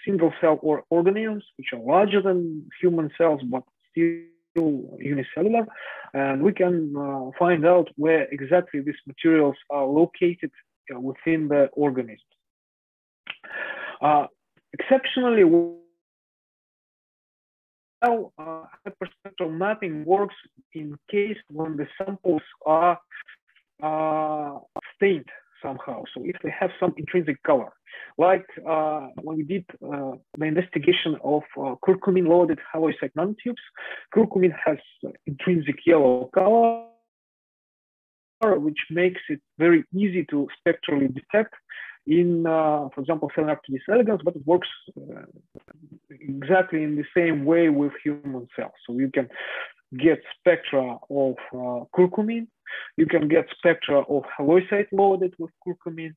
single cell or organisms, which are larger than human cells, but still unicellular. And we can uh, find out where exactly these materials are located uh, within the organisms. Uh, exceptionally, well, uh, hyperspectral mapping works in case when the samples are uh, stained somehow. So if they have some intrinsic color, like uh, when we did uh, the investigation of uh, curcumin-loaded halloysite nanotubes, curcumin has intrinsic yellow color, which makes it very easy to spectrally detect in, uh, for example, Caenorhabditis elegans, but it works uh, exactly in the same way with human cells. So you can get spectra of uh, curcumin, you can get spectra of halloysite loaded with curcumin,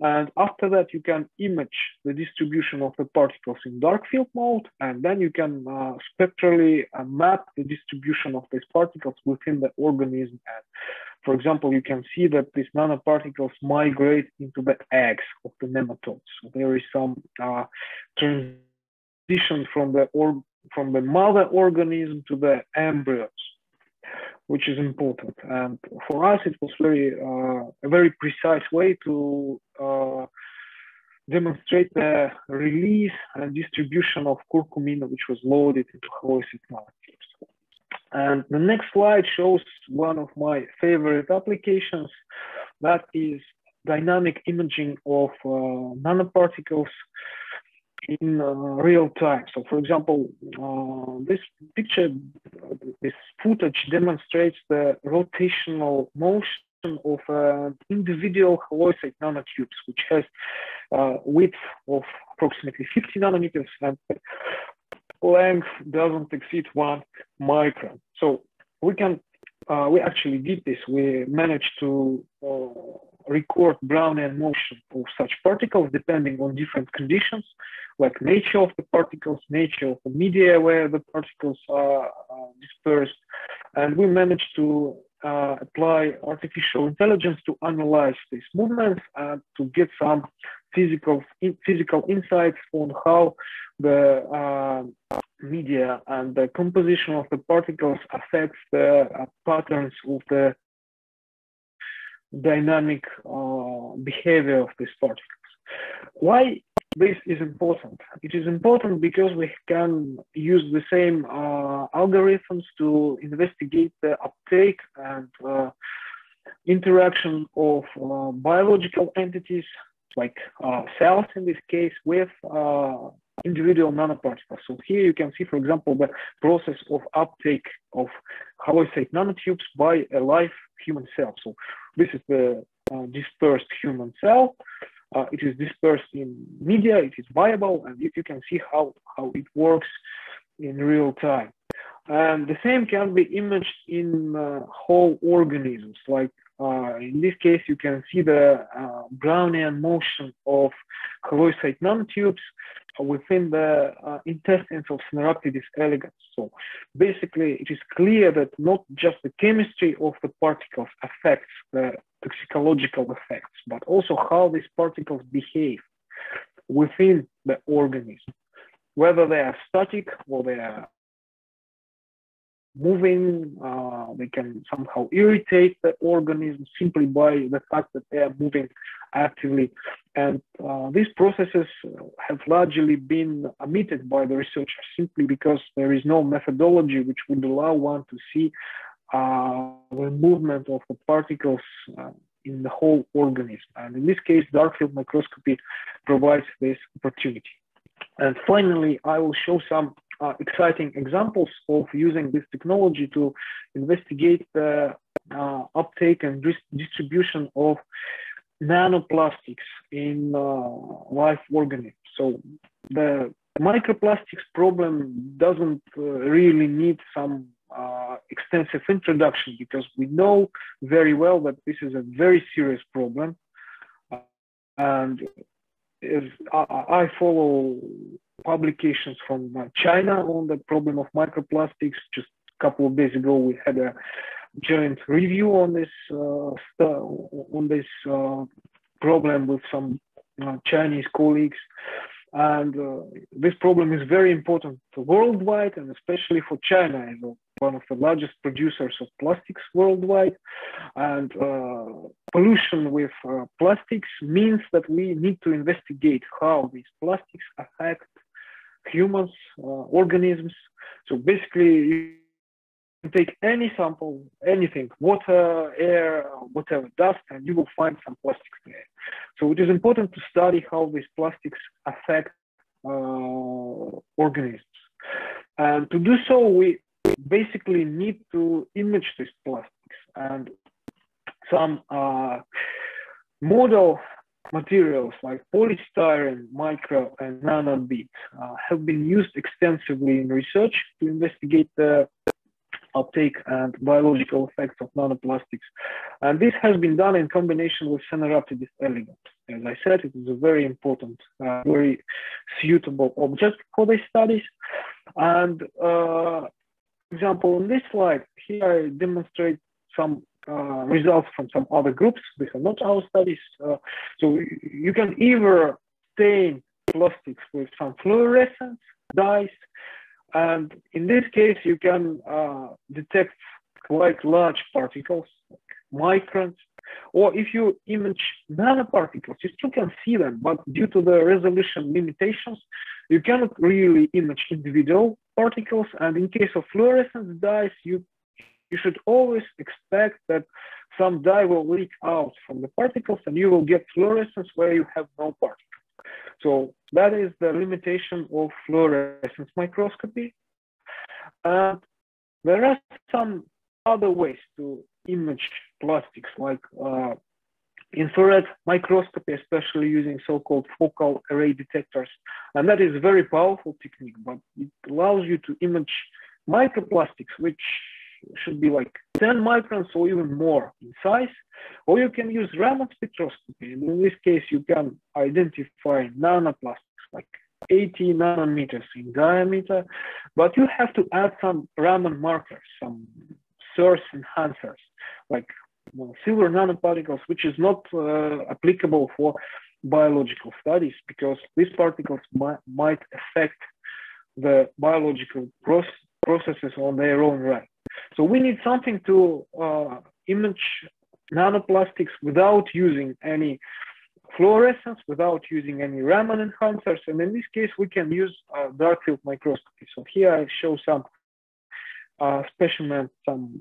and after that, you can image the distribution of the particles in dark field mode, and then you can uh, spectrally uh, map the distribution of these particles within the organism. And for example, you can see that these nanoparticles migrate into the eggs of the nematodes. So there is some uh, transition from the from the mother organism to the embryos which is important. And for us, it was very uh, a very precise way to uh, demonstrate the release and distribution of curcumin, which was loaded into halloysite molecules. And the next slide shows one of my favorite applications, that is dynamic imaging of uh, nanoparticles in uh, real time. So, for example, uh, this picture, this footage demonstrates the rotational motion of uh, individual halloysite nanotubes, which has uh, width of approximately 50 nanometers and length doesn't exceed one micron. So we can, uh, we actually did this. We managed to uh, record Brownian motion of such particles depending on different conditions like nature of the particles, nature of the media where the particles are uh, dispersed. And we managed to uh, apply artificial intelligence to analyze these movements and to get some physical in, physical insights on how the uh, media and the composition of the particles affects the uh, patterns of the dynamic uh, behavior of these particles. Why this is important. It is important because we can use the same uh, algorithms to investigate the uptake and uh, interaction of uh, biological entities like uh, cells in this case with uh, individual nanoparticles. So here you can see, for example, the process of uptake of halloysite nanotubes by a live human cell. So this is the uh, dispersed human cell uh, it is dispersed in media, it is viable, and you, you can see how, how it works in real time. And the same can be imaged in uh, whole organisms. Like uh, in this case, you can see the uh, Brownian motion of halloysite nanotubes within the uh, intestines of Caenorhabditis elegans. So basically, it is clear that not just the chemistry of the particles affects the toxicological effects, but also how these particles behave within the organism, whether they are static or they are moving, uh, they can somehow irritate the organism simply by the fact that they are moving actively. And uh, these processes have largely been omitted by the researchers simply because there is no methodology which would allow one to see uh, the movement of the particles uh, in the whole organism. And in this case, dark field microscopy provides this opportunity. And finally, I will show some uh, exciting examples of using this technology to investigate the uh, uptake and distribution of nanoplastics in uh, live organisms. So the microplastics problem doesn't uh, really need some uh, extensive introduction because we know very well that this is a very serious problem. and if I follow publications from uh, China on the problem of microplastics. Just a couple of days ago, we had a joint review on this uh, on this uh, problem with some uh, Chinese colleagues. And uh, this problem is very important worldwide, and especially for China as one of the largest producers of plastics worldwide. And uh, pollution with plastics means that we need to investigate how these plastics affect humans, uh, organisms. So basically, you can take any sample, anything, water, air, whatever, dust, and you will find some plastics there. So it is important to study how these plastics affect uh, organisms. And to do so, we basically need to image these plastics and some uh, model materials like polystyrene, micro, and nano beads uh, have been used extensively in research to investigate the uptake and biological effects of nanoplastics. And this has been done in combination with Caenorhabditis elegans. As I said, it is a very important, uh, very suitable object for these studies. And uh, example, on this slide, here I demonstrate some uh, results from some other groups. These are not our studies. Uh, so you can either stain plastics with some fluorescence dyes, and in this case, you can uh, detect quite large particles, like microns, or if you image nanoparticles, you still can see them, but due to the resolution limitations, you cannot really image individual particles. And in case of fluorescence dyes, you you should always expect that some dye will leak out from the particles and you will get fluorescence where you have no particles. So that is the limitation of fluorescence microscopy. And there are some other ways to image plastics like uh, infrared microscopy, especially using so-called focal array detectors. And that is a very powerful technique, but it allows you to image microplastics, which should be like 10 microns or even more in size. Or you can use Raman spectroscopy. And in this case, you can identify nanoplastics like 80 nanometers in diameter, but you have to add some Raman markers, some SERS enhancers, like well, silver nanoparticles, which is not uh, applicable for biological studies because these particles might, might affect the biological process, processes on their own right. So we need something to uh, image nanoplastics without using any fluorescence, without using any Raman enhancers. And in this case, we can use uh, dark field microscopy. So here I show some uh, specimen, some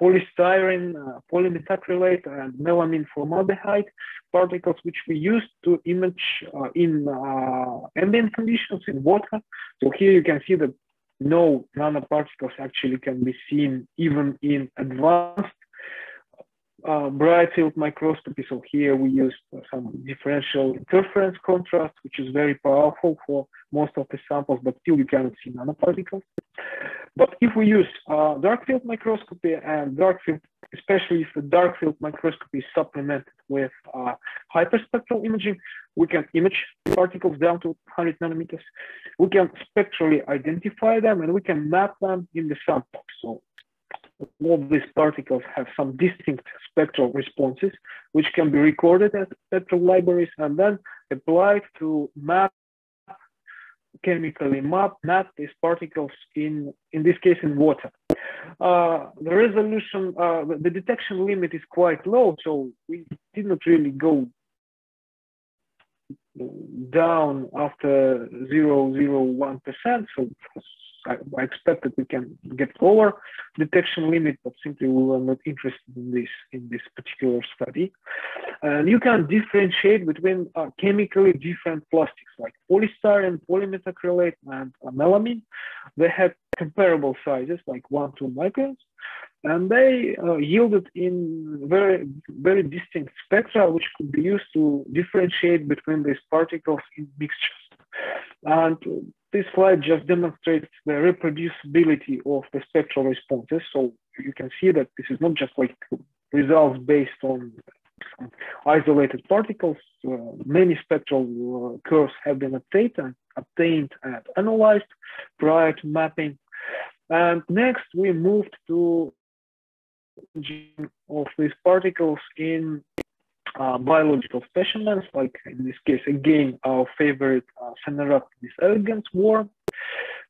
polystyrene, uh, polymethacrylate, and melamine formaldehyde particles, which we use to image uh, in uh, ambient conditions in water. So here you can see that no nanoparticles actually can be seen even in advanced uh, bright field microscopy. So here we use some differential interference contrast, which is very powerful for most of the samples, but still you cannot see nanoparticles. But if we use uh, dark field microscopy and dark field, especially if the dark field microscopy is supplemented with uh, hyperspectral imaging, we can image particles down to 100 nanometers. We can spectrally identify them and we can map them in the sample. So all these particles have some distinct spectral responses, which can be recorded as spectral libraries and then applied to map chemically map, map these particles in, in this case, in water. Uh, the resolution, uh, the detection limit is quite low, so we did not really go down after 0.01%, so I, expect that we can get lower detection limit, but simply we were not interested in this in this particular study. And you can differentiate between uh, chemically different plastics like polystyrene, polymethacrylate, and uh, melamine. They had comparable sizes, like one, two microns, and they uh, yielded in very, very distinct spectra, which could be used to differentiate between these particles in mixtures. And this slide just demonstrates the reproducibility of the spectral responses. So you can see that this is not just like results based on isolated particles. Uh, many spectral uh, curves have been obtained and, obtained and analyzed prior to mapping. And next we moved to of these particles in uh, biological specimens, like in this case, again, our favorite uh, Caenorhabditis elegans worm.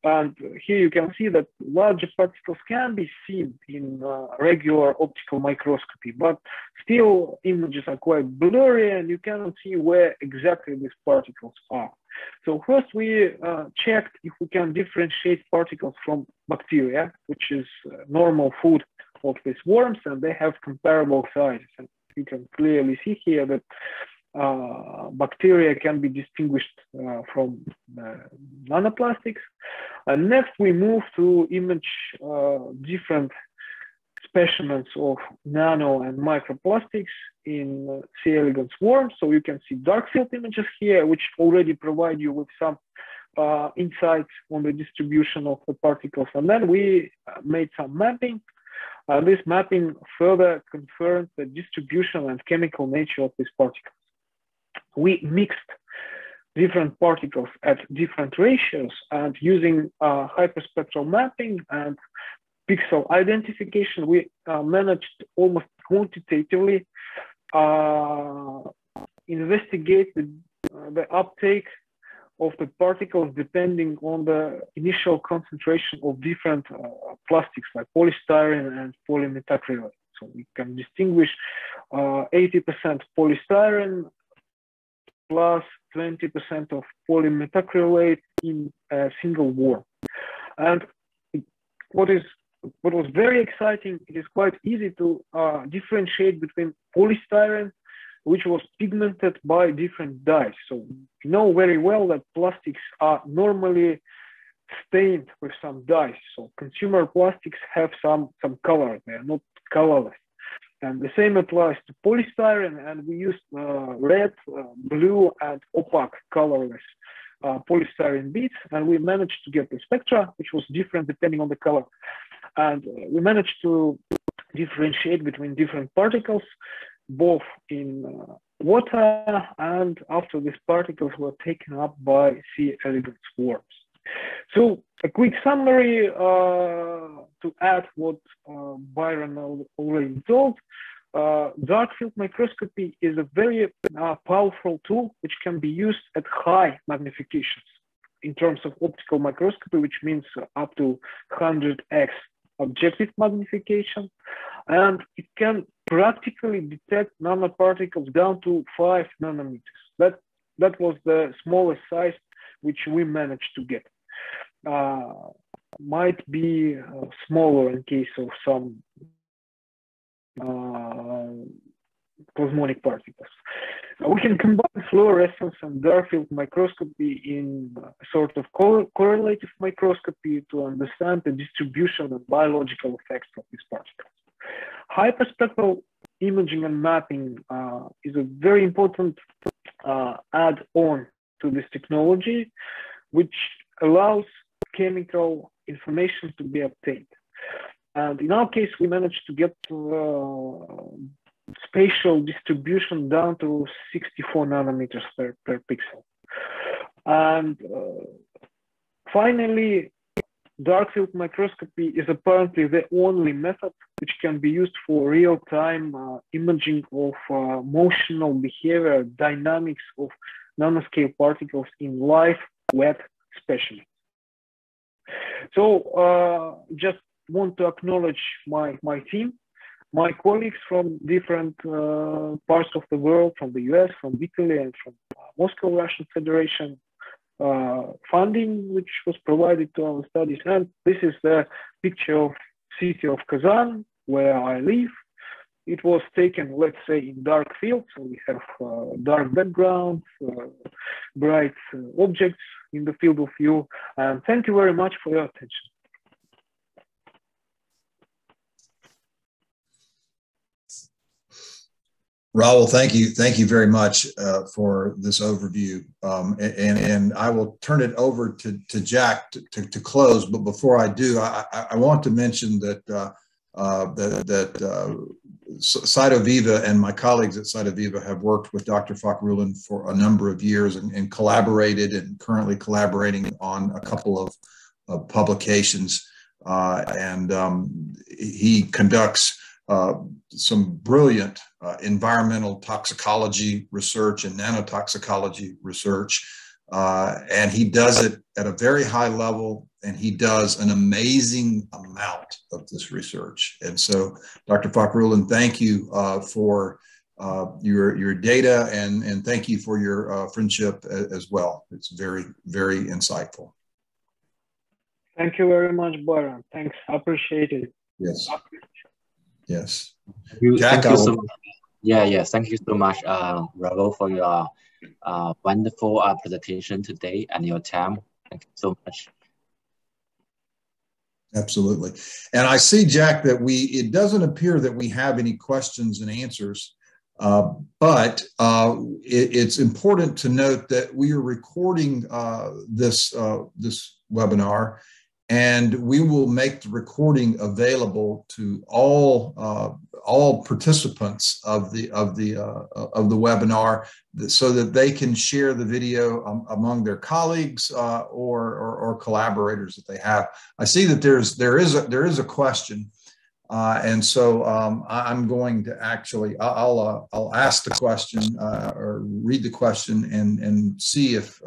And here you can see that larger particles can be seen in uh, regular optical microscopy, but still images are quite blurry and you cannot see where exactly these particles are. So first we uh, checked if we can differentiate particles from bacteria, which is uh, normal food of these worms, and they have comparable sizes. And you can clearly see here that uh, bacteria can be distinguished uh, from uh, nanoplastics. And next we move to image uh, different specimens of nano and microplastics in C. elegans worms. So you can see dark field images here, which already provide you with some uh, insights on the distribution of the particles. And then we uh, made some mapping uh, this mapping further confirms the distribution and chemical nature of these particles. We mixed different particles at different ratios and using uh, hyperspectral mapping and pixel identification, we uh, managed almost quantitatively uh, investigate the, uh, the uptake of the particles depending on the initial concentration of different uh, plastics like polystyrene and polymethacrylate. So we can distinguish 80% uh, polystyrene plus 20% of polymethacrylate in a single worm. And what is what was very exciting, it is quite easy to uh, differentiate between polystyrene which was pigmented by different dyes. So we know very well that plastics are normally stained with some dyes. So consumer plastics have some, some color, they are not colorless. And the same applies to polystyrene, and we use uh, red, uh, blue, and opaque colorless uh, polystyrene beads, and we managed to get the spectra, which was different depending on the color. And we managed to differentiate between different particles both in uh, water and after these particles were taken up by C. elegans worms. So a quick summary uh, to add what uh, Byron already told. Uh, dark field microscopy is a very powerful tool which can be used at high magnifications in terms of optical microscopy, which means up to 100x objective magnification. And it can practically detect nanoparticles down to five nanometers. That, that was the smallest size which we managed to get. Uh, might be uh, smaller in case of some uh, plasmonic particles. We can combine fluorescence and dark field microscopy in a sort of co correlative microscopy to understand the distribution and biological effects of these particles. Hyperspectral imaging and mapping uh, is a very important uh, add-on to this technology, which allows chemical information to be obtained. And in our case, we managed to get uh, spatial distribution down to 64 nanometers per, per pixel. And uh, finally, dark field microscopy is apparently the only method which can be used for real-time uh, imaging of uh, motional behavior, dynamics of nanoscale particles in live wet specimens. So uh, just want to acknowledge my, my team, my colleagues from different uh, parts of the world, from the US, from Italy, and from uh, Moscow Russian Federation, uh, funding which was provided to our studies. And this is the picture of city of Kazan, where I live. It was taken, let's say, in dark field. So we have uh, dark background, uh, bright uh, objects in the field of view. And thank you very much for your attention. Rawil, thank you, thank you very much uh, for this overview, um, and and I will turn it over to to Jack to, to, to close. But before I do, I, I want to mention that uh, uh, that, that uh, CytoViva and my colleagues at CytoViva have worked with Dr. Fakhrullin for a number of years and, and collaborated and currently collaborating on a couple of, of publications. Uh, and um, he conducts uh, some brilliant uh, environmental toxicology research and nanotoxicology research. Uh, and he does it at a very high level, and he does an amazing amount of this research. And so, Dr. Fakhrullin, thank you uh, for uh, your your data, and and thank you for your uh, friendship as well. It's very very insightful. Thank you very much, Byron. Thanks, appreciate it. Yes. Yes. Thank you, Jack, thank you so much. Yeah, yes. Thank you so much, uh, Rawil, for your uh, wonderful uh, presentation today and your time. Thank you so much. Absolutely. And I see, Jack, that we, it doesn't appear that we have any questions and answers, uh, but uh, it, it's important to note that we are recording uh, this, uh, this webinar and we will make the recording available to all uh, all participants of the of the uh, of the webinar so that they can share the video um, among their colleagues uh, or, or, or collaborators that they have. I see that there's there is a there is a question, uh, and so um, I'm going to actually I'll uh, I'll ask the question uh, or read the question and and see if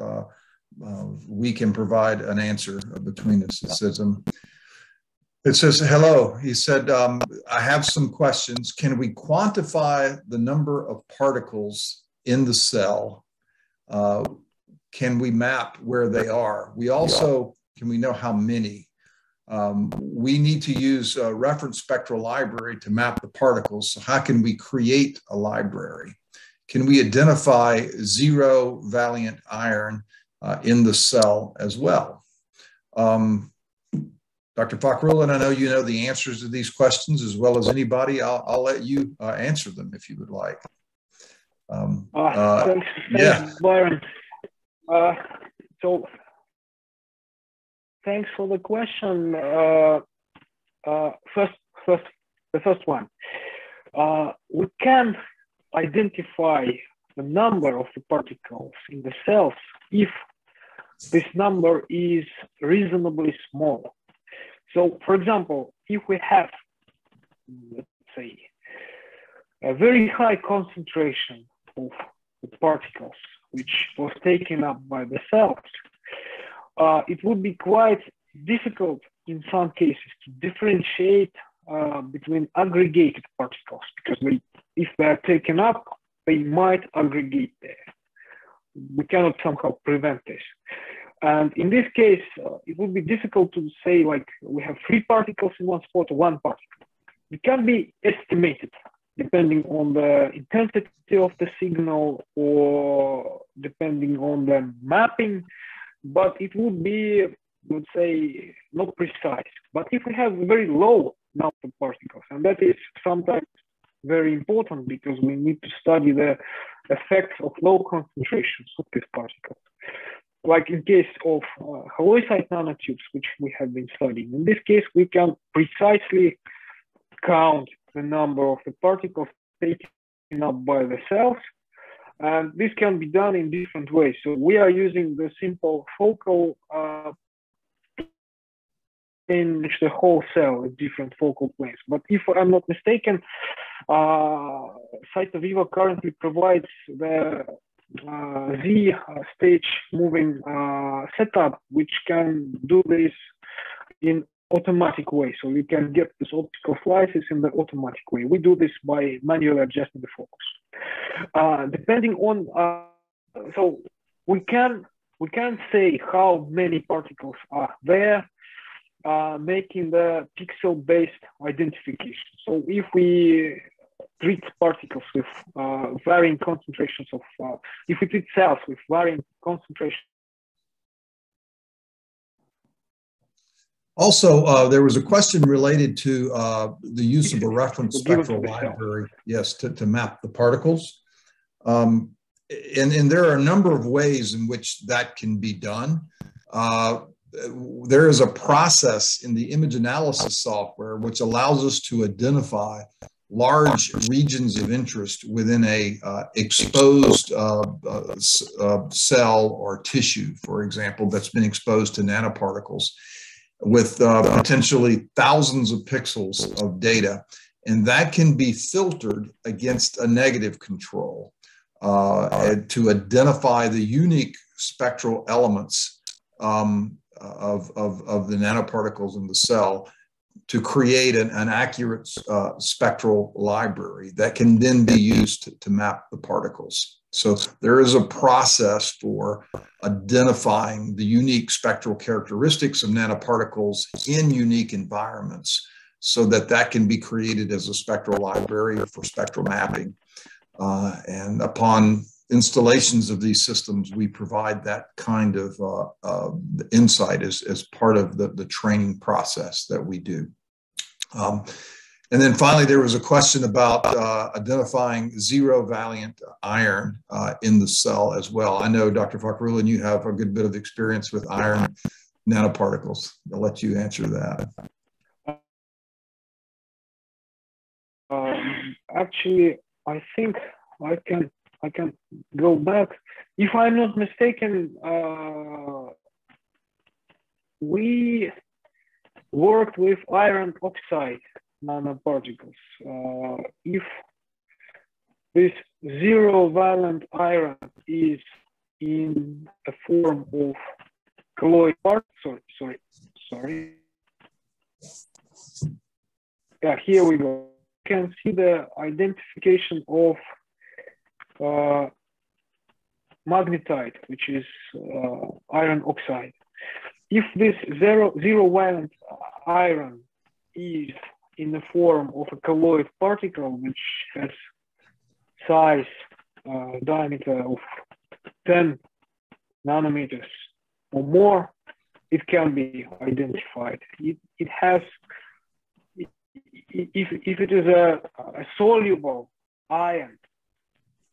uh, we can provide an answer between us. It says, um, it says, hello. He said, um, I have some questions. Can we quantify the number of particles in the cell? Uh, can we map where they are? We also, can we know how many? Um, we need to use a reference spectral library to map the particles. So how can we create a library? Can we identify zero valent iron uh, in the cell as well. Um, Dr. Fakhrullin, I know you know the answers to these questions as well as anybody. I'll, I'll let you uh, answer them if you would like. Um, uh, uh thanks, yeah. Byron. Uh, so, thanks for the question. Uh, first, first, the first one. we can identify the number of the particles in the cells if this number is reasonably small. So, for example, if we have, let's say, a very high concentration of particles which was taken up by the cells, uh, it would be quite difficult in some cases to differentiate uh, between aggregated particles because if they are taken up, they might aggregate there we cannot somehow prevent this. And in this case, uh, it would be difficult to say like we have three particles in one spot or one particle. It can be estimated depending on the intensity of the signal or depending on the mapping, but it would be, let's say, not precise. But if we have very low number of particles, and that is sometimes very important because we need to study the effects of low concentrations of these particles. Like in case of uh, halloysite nanotubes, which we have been studying. In this case, we can precisely count the number of the particles taken up by the cells. And this can be done in different ways. So we are using the simple focal uh, in which the whole cell at different focal planes. But if I'm not mistaken, uh, CytoViva currently provides the uh, Z stage moving uh, setup, which can do this in automatic way. So you can get this optical slices in the automatic way. We do this by manually adjusting the focus. Uh, depending on, uh, so we can we can say how many particles are there uh, making the pixel-based identification. So if we treat particles with uh, varying concentrations of, uh, if we treat cells with varying concentrations Also, uh, there was a question related to uh, the use of a reference spectral library, yes, to, to map the particles. Um, and, and there are a number of ways in which that can be done. Uh, there is a process in the image analysis software which allows us to identify large regions of interest within a uh, exposed uh, uh, uh, cell or tissue, for example, that's been exposed to nanoparticles with uh, potentially thousands of pixels of data. And that can be filtered against a negative control uh, to identify the unique spectral elements um, of, of, of the nanoparticles in the cell to create an, an accurate uh, spectral library that can then be used to, to, map the particles. So there is a process for identifying the unique spectral characteristics of nanoparticles in unique environments so that that can be created as a spectral library for spectral mapping. Uh, and upon installations of these systems, we provide that kind of uh, uh, insight as, as part of the, the training process that we do. Um, and then finally, there was a question about uh, identifying zero valent iron uh, in the cell as well. I know, Dr. Fakhrullin, you have a good bit of experience with iron nanoparticles. I'll let you answer that. Um, actually, I think I can I can go back. If I'm not mistaken, uh, we worked with iron oxide nanoparticles. Uh, if this zero valent iron is in a form of colloid part, sorry, sorry, sorry. Yeah, here we go. You can see the identification of uh, magnetite, which is uh, iron oxide. If this zero, zero valent iron is in the form of a colloid particle, which has size, uh, diameter of 10 nanometers or more, it can be identified. It, it has, if, if it is a, a soluble iron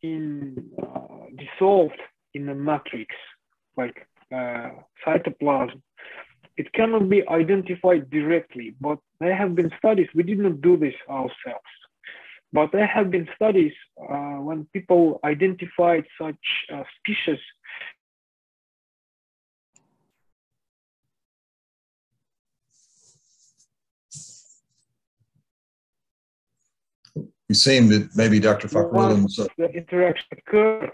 in uh, dissolved in a matrix like uh, cytoplasm, it cannot be identified directly, but there have been studies, we did not do this ourselves, but there have been studies uh, when people identified such uh, species You seem that maybe Dr. Fakhrullin was. The interaction occurred.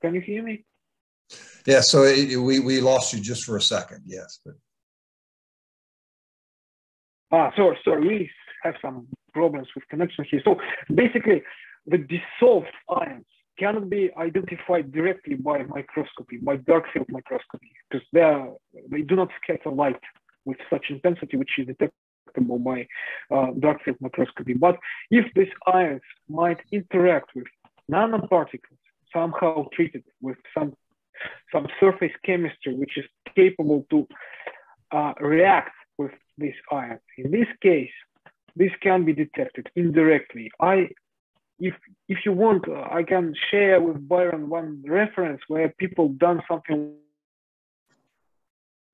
Can you hear me? Yeah, so it, we, we lost you just for a second, yes. But. Ah, sorry, sorry, we have some problems with connection here. So basically, the dissolved ions cannot be identified directly by microscopy, by dark field microscopy, because they, are, they do not scatter light with such intensity, which is detectable by uh, dark field microscopy. But if these ions might interact with nanoparticles, somehow treated with some some surface chemistry which is capable to uh, react with this ion. In this case, this can be detected indirectly. I, if if you want, uh, I can share with Byron one reference where people done something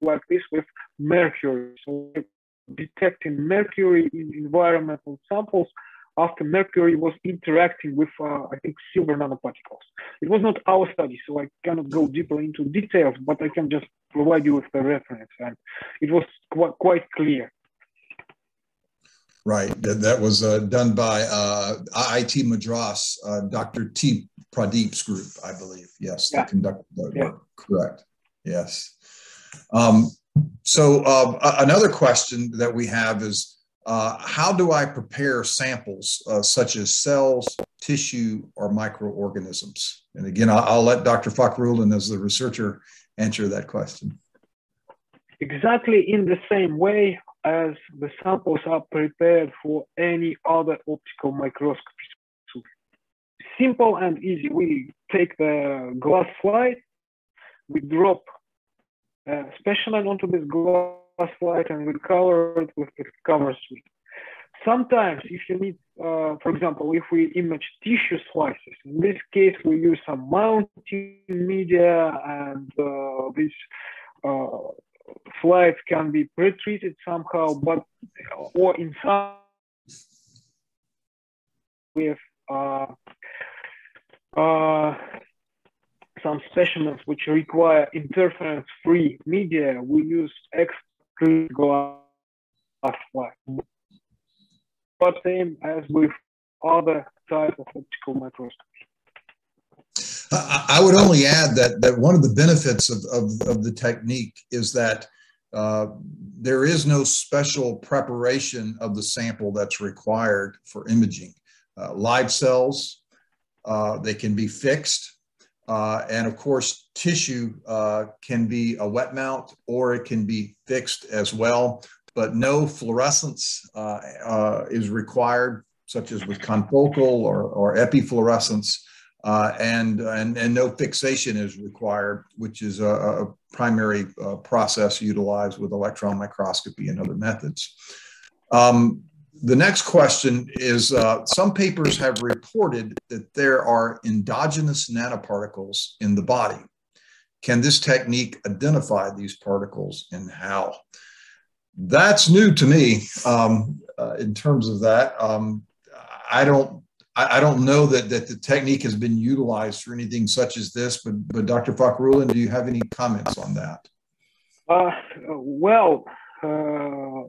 like this with mercury. So detecting mercury in environmental samples after mercury was interacting with, uh, I think, silver nanoparticles. It was not our study, so I cannot go deeper into details, but I can just provide you with the reference. And it was qu quite clear. Right. That, that was uh, done by uh, IIT Madras, uh, Dr. T. Pradeep's group, I believe. Yes, yeah. conducted that yeah. work. Correct. Yes. Um, so uh, another question that we have is, uh, how do I prepare samples uh, such as cells, tissue, or microorganisms? And again, I'll, I'll let Dr. Fakhrullin, as the researcher, answer that question. Exactly in the same way as the samples are prepared for any other optical microscopy. So simple and easy. We take the glass slide, we drop a specimen onto this glass slide and we color it with the suite. Sometimes if you need, uh, for example, if we image tissue slices, in this case, we use some mounting media and uh, these uh, slides can be pre-treated somehow, but or in some with uh, uh, some specimens which require interference-free media, we use extra glass slides but same as with other type of optical microscopy. I would only add that that one of the benefits of, of, of the technique is that uh, there is no special preparation of the sample that's required for imaging. Uh, live cells, uh, they can be fixed. Uh, and of course, tissue uh, can be a wet mount or it can be fixed as well but no fluorescence uh, uh, is required, such as with confocal or, or epifluorescence, uh, and, and, and no fixation is required, which is a, a primary uh, process utilized with electron microscopy and other methods. Um, the next question is uh, some papers have reported that there are endogenous nanoparticles in the body. Can this technique identify these particles and how? that's new to me um, uh, in terms of that. Um, I don't. I, don't know that, that the technique has been utilized for anything such as this, but, but Dr. Fakhrullin, do you have any comments on that? Uh, well, uh,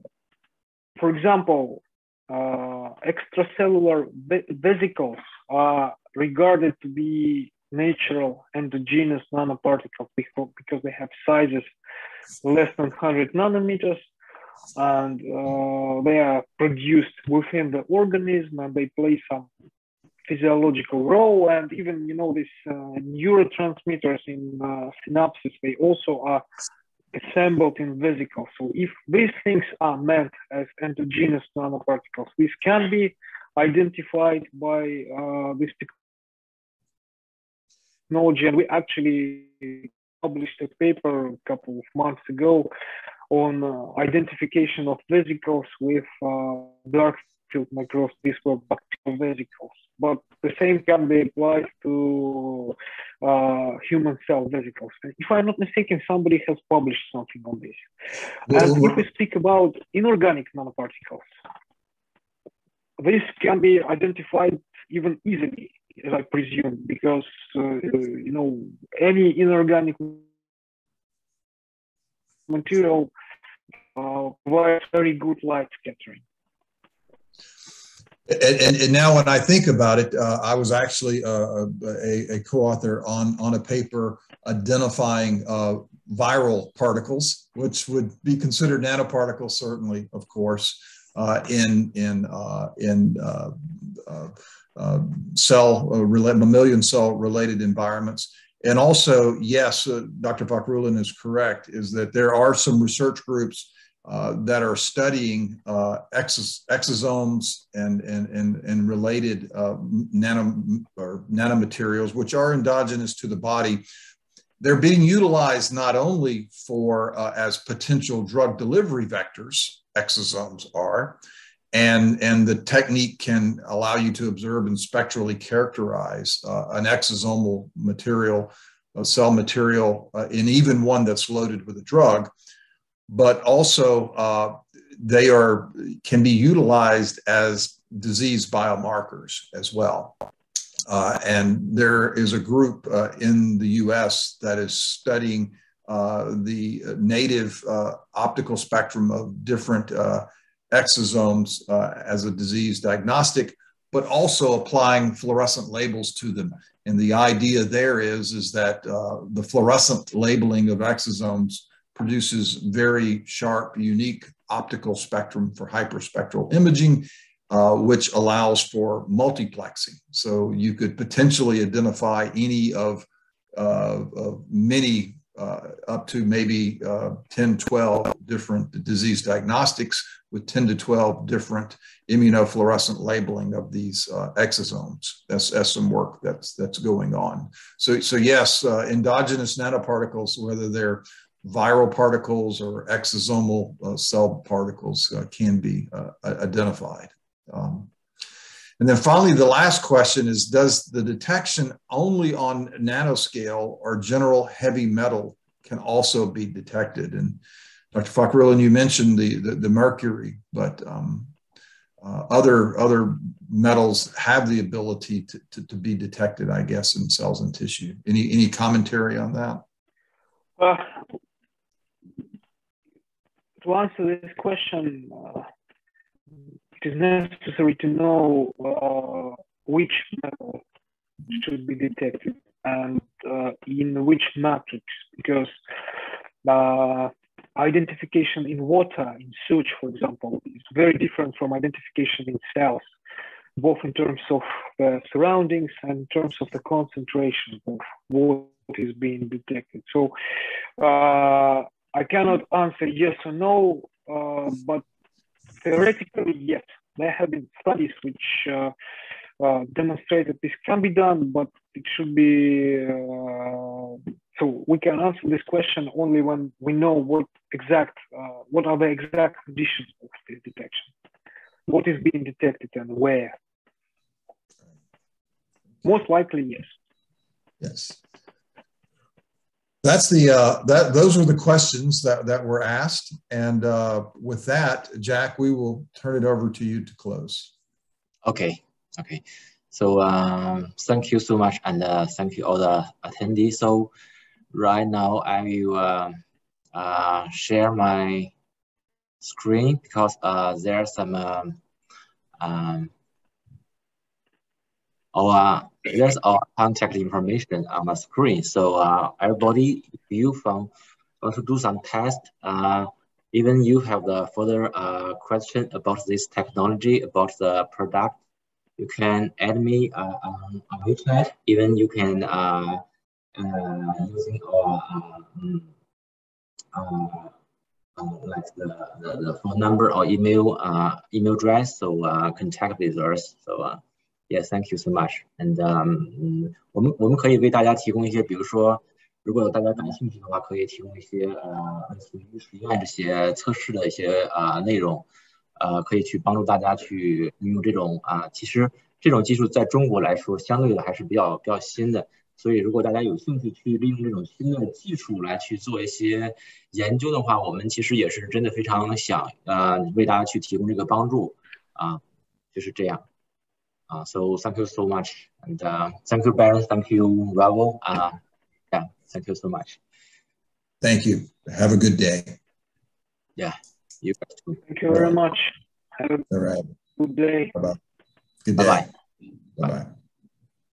for example, uh, extracellular vesicles are regarded to be natural endogenous nanoparticles because they have sizes less than 100 nanometers and uh, they are produced within the organism and they play some physiological role. And even you know these uh, neurotransmitters in uh, synapses they also are assembled in vesicles so if these things are meant as endogenous nanoparticles this can be identified by uh, this technology. And we actually published a paper a couple of months ago on uh, identification of vesicles with uh, dark field microscopy. These were bacterial vesicles, but the same can be applied to uh, human cell vesicles. If I'm not mistaken, somebody has published something on this. And if we speak about inorganic nanoparticles, this can be identified even easily, as I presume, because uh, you know any inorganic material uh, provides very good light scattering. And, and, now when I think about it, uh, I was actually uh, a, a co-author on, on a paper identifying uh, viral particles, which would be considered nanoparticles, certainly, of course, uh, in, in, uh, in cell, mammalian cell related environments. And also, yes, uh, Dr. Fakhrullin is correct, is that there are some research groups uh, that are studying uh, exos exosomes and, and, and, and related uh, nano, or nanomaterials, which are endogenous to the body. They're being utilized not only for uh, as potential drug delivery vectors, exosomes are, and, and the technique can allow you to observe and spectrally characterize uh, an exosomal material, a cell material, uh, in even one that's loaded with a drug. But also, uh, they are can be utilized as disease biomarkers as well. Uh, and there is a group uh, in the U.S. that is studying uh, the native optical spectrum of different exosomes uh, as a disease diagnostic, but also applying fluorescent labels to them. And the idea there is, is that uh, the fluorescent labeling of exosomes produces very sharp, unique optical spectrum for hyperspectral imaging, uh, which allows for multiplexing. So you could potentially identify any of, uh, of many uh, up to maybe uh, 10, 12 different disease diagnostics with 10 to 12 different immunofluorescent labeling of these uh, exosomes. That's, that's some work that's, that's going on. So, so yes, uh, endogenous nanoparticles, whether they're viral particles or exosomal uh, cell particles uh, can be uh, identified. Um, and then finally, the last question is, does the detection only on nanoscale or general heavy metal can also be detected? And Dr. Fakhrullin, you mentioned the, the, the mercury, but um, uh, other, other metals have the ability to, to, to, be detected, I guess, in cells and tissue. Any, any commentary on that? Uh, to answer this question, uh, it is necessary to know uh, which metal should be detected and uh, in which matrix, because uh, identification in water, in sewage, for example, is very different from identification in cells, both in terms of the surroundings and in terms of the concentration of what is being detected. So uh, I cannot answer yes or no, uh, but theoretically, yes. There have been studies which uh, uh, demonstrate that this can be done, but it should be. Uh, so we can answer this question only when we know what exact, uh, what are the exact conditions of this detection, what is being detected and where. Most likely, yes. Yes that's the uh, that those were the questions that that were asked. And uh, with that jack we will turn it over to you to close. Okay. Okay. So um, thank you so much and uh, thank you all the attendees. So right now i will uh, uh, share my screen because uh, there's some um, um, our there's our contact information on the screen. So uh, everybody, if you from want to do some test, uh, even you have the further uh, question about this technology, about the product, you can add me uh, on, on WeChat. Even you can uh, uh, using our um, uh, uh, like the, the, the, phone number or email uh, email address. So uh, contact with us. So uh, Yes, thank you so much. And um, 嗯，我们我们可以为大家提供一些，比如说，如果大家感兴趣的话，可以提供一些呃类似于实验这些测试的一些啊内容，呃，可以去帮助大家去运用这种啊。其实这种技术在中国来说，相对的还是比较比较新的。所以如果大家有兴趣去利用这种新的技术来去做一些研究的话，我们其实也是真的非常想呃为大家去提供这个帮助啊，就是这样。Uh, so thank you so much. And uh, thank you, Byron. Thank you, Rawil. Uh, yeah, thank you so much. Thank you. Have a good day. Yeah, you too. Thank you very much. Have a All right. good day. Bye-bye. Good day. Bye-bye. Bye-bye.